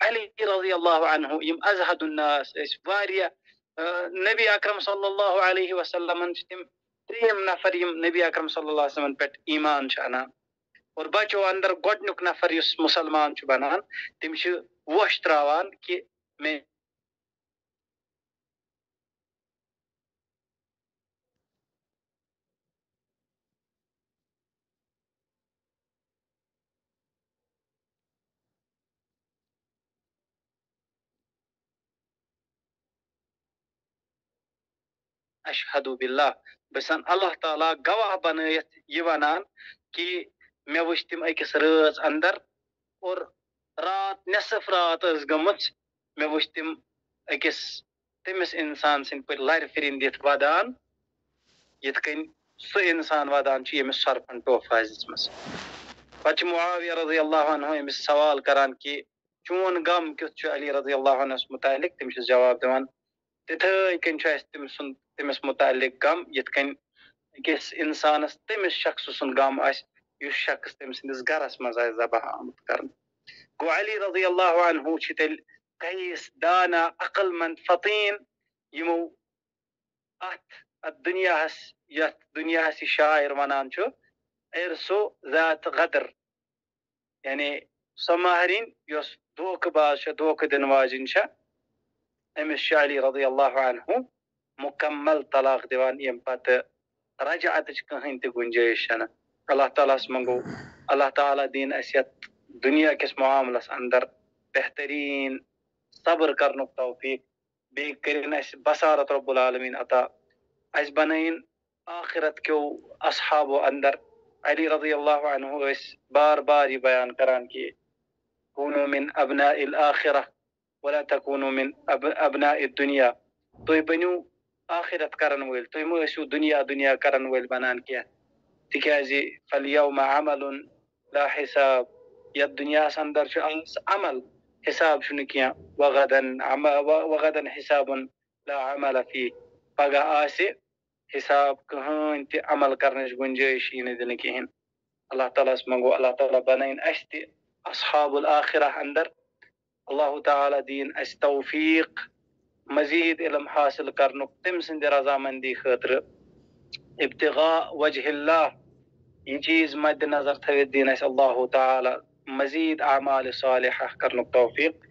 علی رضی اللہ عنہ، یم ازہد الناس اس واریہ نبی اکرم صلی اللہ علیہ وسلم تم تریم نفر یم نبی اکرم صلی اللہ وسلمن پٮ۪ٹھ ایٖمان چھِ انان اور بچو، اندر گۄڈنیُک نفر یُس مسلمان چھُ بنان تِم چھِ وۄش تراوان کہِ مےٚ اشہدو باللہ بسن اللہ تعالیٰ گواہ بنائیت یہ ونان کہ میں وچ تم اکس رٲژ اندر اور رات نصف رات ٲس گٔمٕژ مےٚ وٕچھ تِم أکِس تٔمِس اِنسان سٕنٛدۍ پٲٹھۍ لرِ پھِرِنۍ دِتھ ودان یِتھ کٔنۍ سُہ اِنسان ودان چھُ ییٚمِس سۄرپھن ٹوپھ آسہِ دِژمٕژ پتہٕ چھِ معاویہ رضی اللہ عنہ أمِس سوال کران کہِ چون غم کیُتھ چھُ علی رضی اللہ عنہس متعلق تٔمِس چھُ جواب دِوان تِتھٲے کٔنۍ چھُ اَسہِ تٔمۍ سُنٛد تٔمِس متعلق غم یِتھ کٔنۍ أکِس اِنسانس تٔمِس شخصہٕ سُنٛد غم آسہِ، یُس شخص تٔمۍ سٕنٛدِس گرس منٛز آسہِ ذبح آمُت کرنہٕ۔ گوٚو علی رضی اللہ عنہ چھِ تیٚلہِ قیس، دانا عقل مند فطیٖن یِمو اتھ اتھ دُنیاہس یتھ دُنیاہس یہِ شاعر ونان چھُ ارسو ذات غدر۔ یعنی سۄ مہرِنۍ یۄس دھوکہٕ باز چھےٚ، دھوکہٕ دِنہٕ واجٮ۪ن چھےٚ أمِس چھُ علی رضی اللہ عنہ مُکمل طلاق دِوان ییٚمہِ پتہٕ رجعتٕچ کٕہٕنۍ تہِ گُنجٲیش چھنہٕ اللہ تعالیٰ ہس منگو اللہ تعالیٰ دِن اَسہِ یتھ دُنیا کِس معاملس اندر بہتریٖن صبر کرنُک توفیٖق بیٚیہِ کٔرِنۍ اَسہِ بصارت رب العالمیٖن عطا اَسہِ آخرت کیو أصحابو أندر. علی رضی اللہ عنہ ٲسۍ بار بار یہِ بیان کران کہِ کوٗنو من ابنا الآخرہ ولا تكونوا من أبناء الدنيا. توي بنو آخرت کرن ويل. توي مو اسو دنيا دنيا کرن ويل بنان كيا تكازي فاليوم عمل لا حساب. يا الدنيا سندر شو عمل. حساب شنو كيا وغدا عم وغدا حساب لا عمل فيه. بقى آسي حساب کہن انت عمل كرنش گنجائشی نہ دن الله تعالى اسمه الله تعالى بنين أشتي أصحاب الآخرة اندر اللہ تعالیٰ دِیِن اَسہِ توفیٖق مزیٖد علم حاصل کرنُک تٔمۍ سٕنٛدِ رضامندی خٲطرٕ ابتغاء وجہ اللہ یہ چیز مد نظر تھٲوِتھ دِن اَسہِ اللہ تعالیٰ مزیٖد أعمال صالحہ کرنُک توفیٖق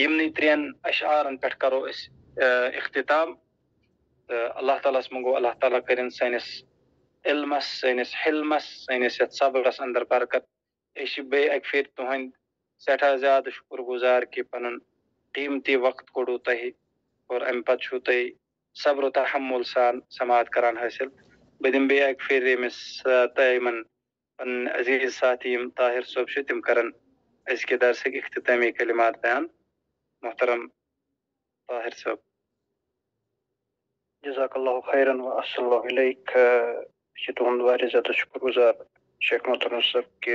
یِمنٕے ترٛٮ۪ن أشعارن پٮ۪ٹھ کرو أسۍ اختتام. تہٕ اللہ تعالیٰ ہس منگو اللہ تعالیٰ کٔرِنۍ سٲنِس علمس سٲنِس حلمس سٲنِس یتھ صبرس أندر برکت بیٚیہِ اکہِ پھِرِ تُہنٛدۍ سٮ۪ٹھاہ زیادٕ شُکر گُزار کہِ پنُن قیٖمتی وقت کوٚڑوٕ تۄہہِ اور امہِ پتہٕ چھُو تُہۍ صبر تحمُل سان سماعت کران حٲصِل بہٕ دِمہٕ بیٚیہِ اکہِ پھِرِ أمِس تۄہہِ یِمن پنٕنۍ ساتھی یِم طاہر صٲب چھِ تِم کرن أزکہِ درسٕکۍ اختتٲمی کلمات بیان۔ محترم طاہر صٲب جزاک اللہ خیرن و اصل اللہ علیک۔ چھِ تُہُنٛد واریاہ زیادٕ شُکر گُزار۔ شیخ محترم صٲب کہِ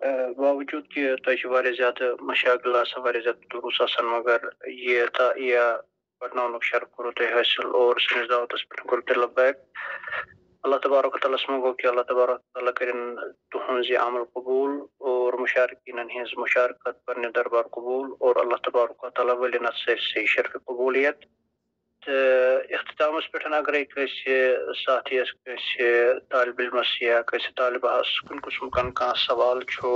باوجوٗد کہِ تۄہہِ چھِ واریاہ زیادٕ مشاغل آسان واریاہ زیادٕ دروٗس آسان مگر یہِ تا یہِ پرناونُک شرف کوٚروٕ تۄہہِ حٲصِل اور سٲنِس دعوتس پٮ۪ٹھ کوٚر دِل بیک اللہ تبارک تعالیٰ ہس منٛز گوٚو کہِ اللہ تبارک تعالیٰ کٔرِن تُہنٛز یہِ عمل قبوٗل اور مُشارکیٖنن ہِنٛز مُشارکت پننہِ دربار قبوٗل اور اللہ تبارک تعالیٰ ولِن اَتھ سٲرسٕے شرفہِ قبوٗلیت تہٕ اختتامس پٮ۪ٹھ اگرے کٲنٛسہِ ساتھیَس کٲنٛسہِ طالبہِ علمس یا کٲنٛسہِ طالبہس کُنہِ قٕسمُک کانٛہہ سوال چھُ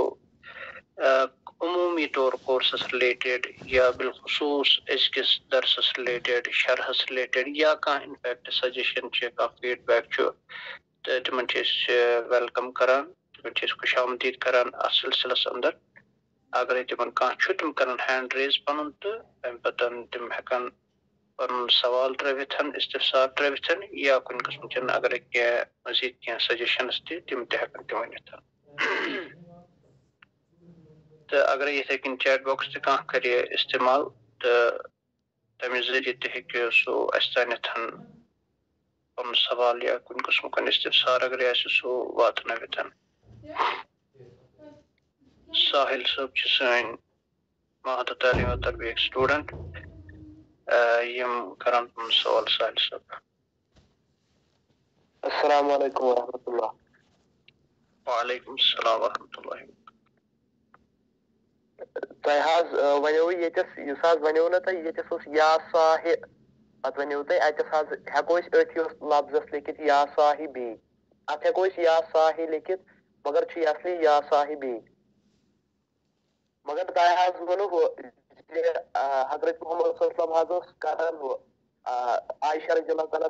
عموٗمی طور کورسس رِلیٹِڈ یا بالخصوٗص أزکِس درسس رِلیٹِڈ شرحس رِلیٹِڈ یا کانٛہہ اِنفیکٹ سجشن چھِ کانٛہہ فیٖڈ بیک چھُ تہٕ تِمن چھِ أسۍ ویلکم کران تِمن چھِ أسۍ خۄش آمدید کران اتھ سلسلس انٛدر۔ اگرے تِمن کانٛہہ چھُ تِم کرن ہینڈ ریز پنُن تہٕ تمہِ پتہٕ تِم ہٮ۪کن پنُن سوال ترٲوِتھ استفسار ترٲوِتھ یا کُنہِ قٕسمٕچ اگرے کینٛہہ مزیٖد کینٛہہ سجشنٕز تہِ تِم تہِ ہٮ۪کن تِم ؤنِتھ تہٕ اگرے یِتھٕے کٔنۍ چیٹ باکٕس تہِ کانٛہہ کرِ استعمال؟ تہٕ تمہِ ذٔریعہٕ تہِ ہیٚکہِ سُہ اَسہِ تانٮ۪تھ پنُن سوال یا کُنہِ قٕسمُک استفسار اگرے آسہِ سُہ واتنٲوِتھ ساحل صٲب چھِ سٲنۍ مہادٕ تعلیٖم و تربیت سٹوٗڈنٹ یِم کران سوال ساحل صٲب السلام علیکم ورحمۃ اللہ۔ وعلیکم السلام ورحمۃ اللہ تۄہہِ حظ ونیو ییٚتٮ۪س یُس حظ ونیو نہ تۄہہِ ییٚتٮ۪س اوس یا ساحِ پتہٕ ونیو تۄہہِ اَتٮ۪س حظ ہٮ۪کو أسۍ أتھۍ اوس لفظس لیکھِتھ یا ساحِ بی اتھ ہٮ۪کو أسۍ یا ساحِ لیکھِتھ مگر چھُ یہِ اصلی یا ساحِ بی مگر تۄہہِ حظ ووٚنوُ যে হজরত মোহাম্মদ সাল্লাম হাজর কারণ আয়েশা রাদিয়াল্লাহু তাআলা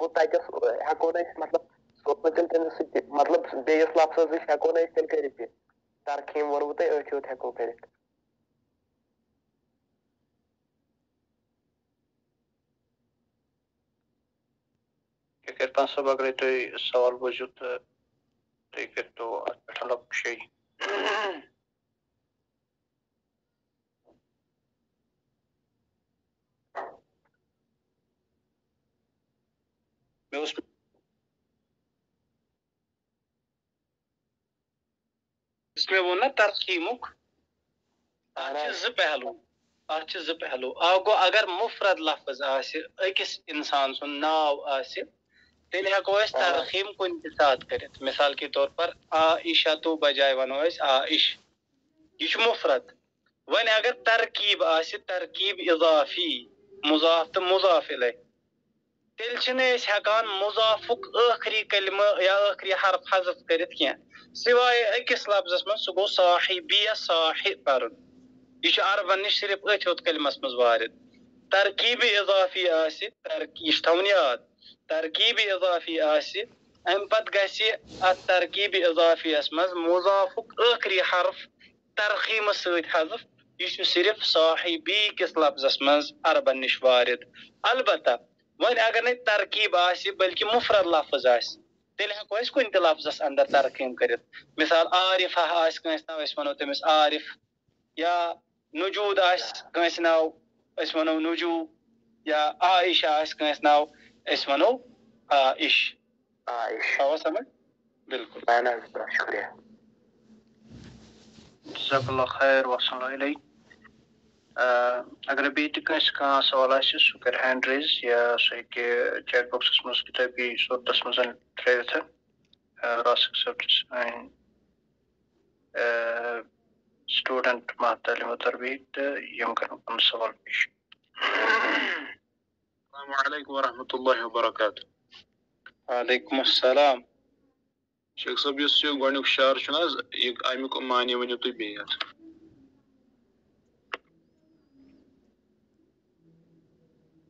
પોતા કે હકોને મતલબ સ્વપ્ન તેને મતલબ બેયસ લાફસ જે હકોને તેલ કરી છે તાર કેમ વરવતે ઓછો થકો કરી كيف تنسى بقريتي السؤال بوجود تيكتو أتحلق شيء لگ شی اس میں وہ نا ترقیمک ز پہلو اتھ ز پہلو آ گو اگر مفرد لفظ آسہِ أکِس انسان سُنٛد ناو آسہِ تیٚلہِ ہٮ۪کو أسۍ ترخیٖم کُنہِ تہِ ساتہٕ کٔرِتھ مثال کے طور پر آ عشا بجاے وَنو أسۍ آ عش یہِ چھُ مفرد وۄنۍ اگر ترکیب آسہِ ترکیب اضافی مضاف تہٕ مضاف الیہ تیٚلہِ چھِنہٕ أسۍ ہٮ۪کان مضافُک ٲخری کلمہٕ یا ٲخری حرف حذف کٔرِتھ کینٛہہ سوائے أکِس لفظس منٛز سُہ گوٚو صاحبی یا صاحب پرُن. یہ عربن نش صرف ات ہوت کلمس مز وارد. ترکیب اضافی آسی یہ تھون یاد ترکیب اضافی آسی، ام پت گژھِ ات ترکیب اضافی اس مز مضافک ٲخری حرف ترخیم سۭتۍ حذف. یہ چھُ صرف صاحبی کس لفظس مز عربن نش وارد. البتہ وۄنۍ اگر نہٕ ترکیب آسہِ بلکہِ مفرد لفظ آسہِ تیٚلہِ ہٮ۪کو أسۍ کُنہِ تہِ لفظس اندر ترخیٖم کٔرِتھ۔ مثال کٲنٛسہِ ناو أسۍ وَنو تٔمِس عارف یا نجود آس ناو اس ونو نجو یا عائشہ آس ناو اس ونو عائش۔ عائش۔ آوا سمجھ؟ بالکل۔ شکریہ۔ جزاک اللہ خیر اللہ علیہ اگر بیٚیہِ تہِ کٲنٛسہِ کانٛہہ سوال آسہِ سُہ کَرِ ہینٛڈ ریز یا سُہ ہیٚکہِ چیٹ باکسَس منٛز کِتابی صوٗرتَس منٛز ترٛٲوِتھ راسِک صٲب چھِ سٲنۍ سٹوڈنٹ تعلیم و تربیت یم کرن پن سوال پیش۔ السلام علیکم ورحمۃ اللہ وبرکاتہ۔ وعلیکم السلام۔ شیخ صاحب یس یہ گۄڈنیُک شعر چھُ نہٕ حظ یہِ امیُک معنی ؤنِو تُہۍ بیٚیہِ حظ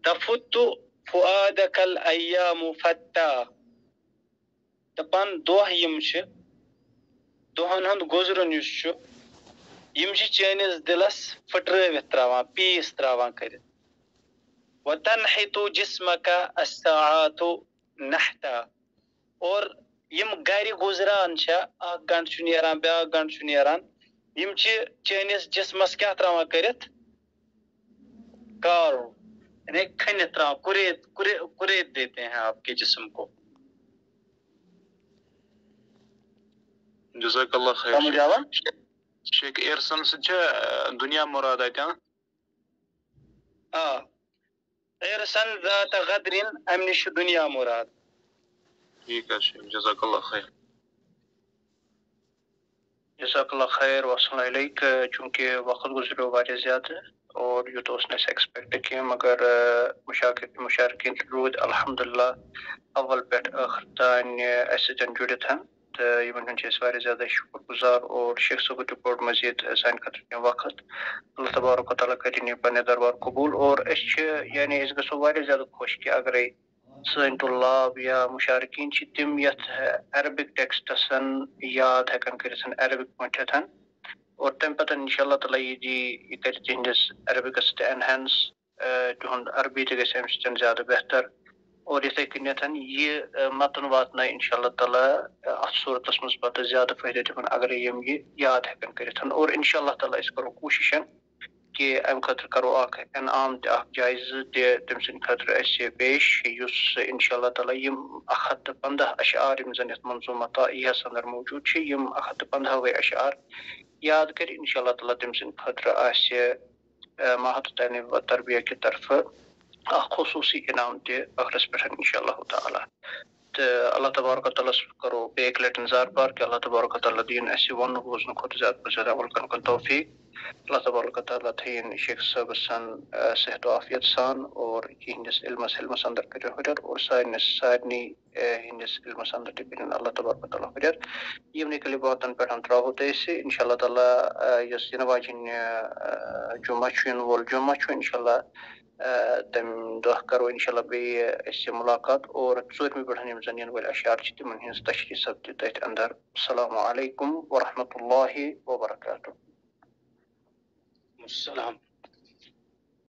تفت فؤادك الايام فتا۔ دپان دۄہ یِم چھِ دۄہن ہُنٛد گُزرُن یُس چھُ، یم چھِ چٲنِس دِلس پھٕٹرٲوِتھ تراوان، پیٖس تراوان کٔرِتھ۔ وتنحتو جسمکا الساعات نحتا۔ اور یم گرِ گُزران چھِ اکھ گنٹہٕ چھُ نیران، بیاکھ گنٹہٕ چھُ نیران، یم چھِ چٲنِس جسمس کیاہ تراوان کٔرِتھ؟ کارو۔ یعنی کُریت کُریت دیتے ہیں آپ کے جسم کو۔ جزاک اللہ خیر شیخ ایرسن سے دنیا مراد اتنا آ ایرسن ذات غدرین ام نش دنیا مراد۔ ٹھیک ہے شیخ جزاک اللہ خیر۔ جزاک اللہ خیر وصل علیک چونکہ وقت گزرو واریاہ زیادہ اور یہ یوت اوس نہٕ ایکسپیکٹ کینٛہہ مگر مشارکین روٗدۍ الحمدُاللہ اول پٮ۪ٹھ ٲخر تانۍ اَسہِ سۭتۍ جُڑِتھ تہٕ یِمن ہُنٛد چھِ أسۍ اور شیخ صٲبن تہِ کوٚڑ مزیٖد سانہِ خٲطرٕ کینٛہہ وقت۔ اللہ تبارک و تعالیٰ کٔرِنۍ یہِ پننہِ دربار قبوٗل۔ اور أسۍ یعنی أسۍ گژھو واریاہ زیادٕ خۄش کہِ اگرے سٲنۍ طلاب یا مُشارکیٖن چھِ تِم یتھ عربِک ٹیکسٹسن یاد ہٮ۪کان کٔرِتھ عربِک پٲٹھۍ اور تمہِ پتہٕ انشاء اللہ تعالیٰ یہِ دی یہِ کرِ تِہنٛدِس عربِکس تہِ اٮ۪نہینس تِہُنٛد عربی تہِ گژھِ اَمہِ سۭتۍ زیادٕ بہتر۔ اور یِتھٕے کٔنٮ۪تھ یہِ متُن واتناے انشاء اللہ تعالیٰ اتھ صوٗرتس منٛز پتہٕ زیادٕ فٲیدٕ تِمن اگرے یِم یہِ یاد ہٮ۪کن کٔرِتھ اور انشاء اللہ تعالیٰ أسۍ کرو کوٗشِش کہِ امہِ خٲطرٕ کرو اکھ انعام تہِ اکھ جایزٕ تہِ تٔمۍ سٕنٛدِ خٲطرٕ اسہِ پیش یُس انشاء اللہ تعالیٰ یِم اکھ ہتھ تہٕ پنٛداہ اشعار یِم زن یتھ منظوٗمتا یس انٛدر موٗجوٗد چھِ، یِم اکھ ہتھ تہٕ پنٛدہوے اشعار۔ یاد کر انشاء اللہ تعالیٰ تٔمۍ سٕنٛدِ خٲطرٕ آسہِ مہت تعلیٖم و تربیہ کہِ طرفہٕ اکھ خصوٗصی انعام تہِ ٲخرس پٮ۪ٹھ انشاء اللہ تعالیٰ۔ اللہ تبارک تعالیٰ کرو بیٚیہِ اَکہِ لٹہِ زار بار کہِ اللہ تبارک تعالیٰ دِیِن اَسہِ وننہٕ بوزنہٕ کھۄتہٕ زیادٕ کھۄتہٕ زیادٕ عمل کرنہٕ خٲطرٕ توفیٖق۔ اللہ تبارک تعالیٰ تھٲیِن شیخ صٲبس سان صحت و عافیت سان اور یِہنٛدِس علمس علمس انٛدر کٔرِن ہُریر اور سارنٕے سارنٕے ہِنٛدِس علمس انٛدر تہِ کٔرِن اللہ تبارک تعالیٰ ہُریر یِمنٕے کلِباتن پٮ۪ٹھ تراوہو تۄہہِ أسۍ انشاء اللہ تعالیٰ یۄس یِنہٕ واجٮ۪ن جُمعہ چھُ یِنہٕ وول جُمعہ چھُ انشاء اللہ تمہِ دۄہ کرو انشاء اللہ بیٚیہِ أسۍ مُلاقات اور ژوٗرمہِ پٮ۪ٹھ یِم زن یِنہٕ اشعار چھِ تِمن ہٕنٛز تشریح سپدِ تٔتھۍ انٛدر السلام علیکم ورحمۃ اللہ وبرکاتہ السلام.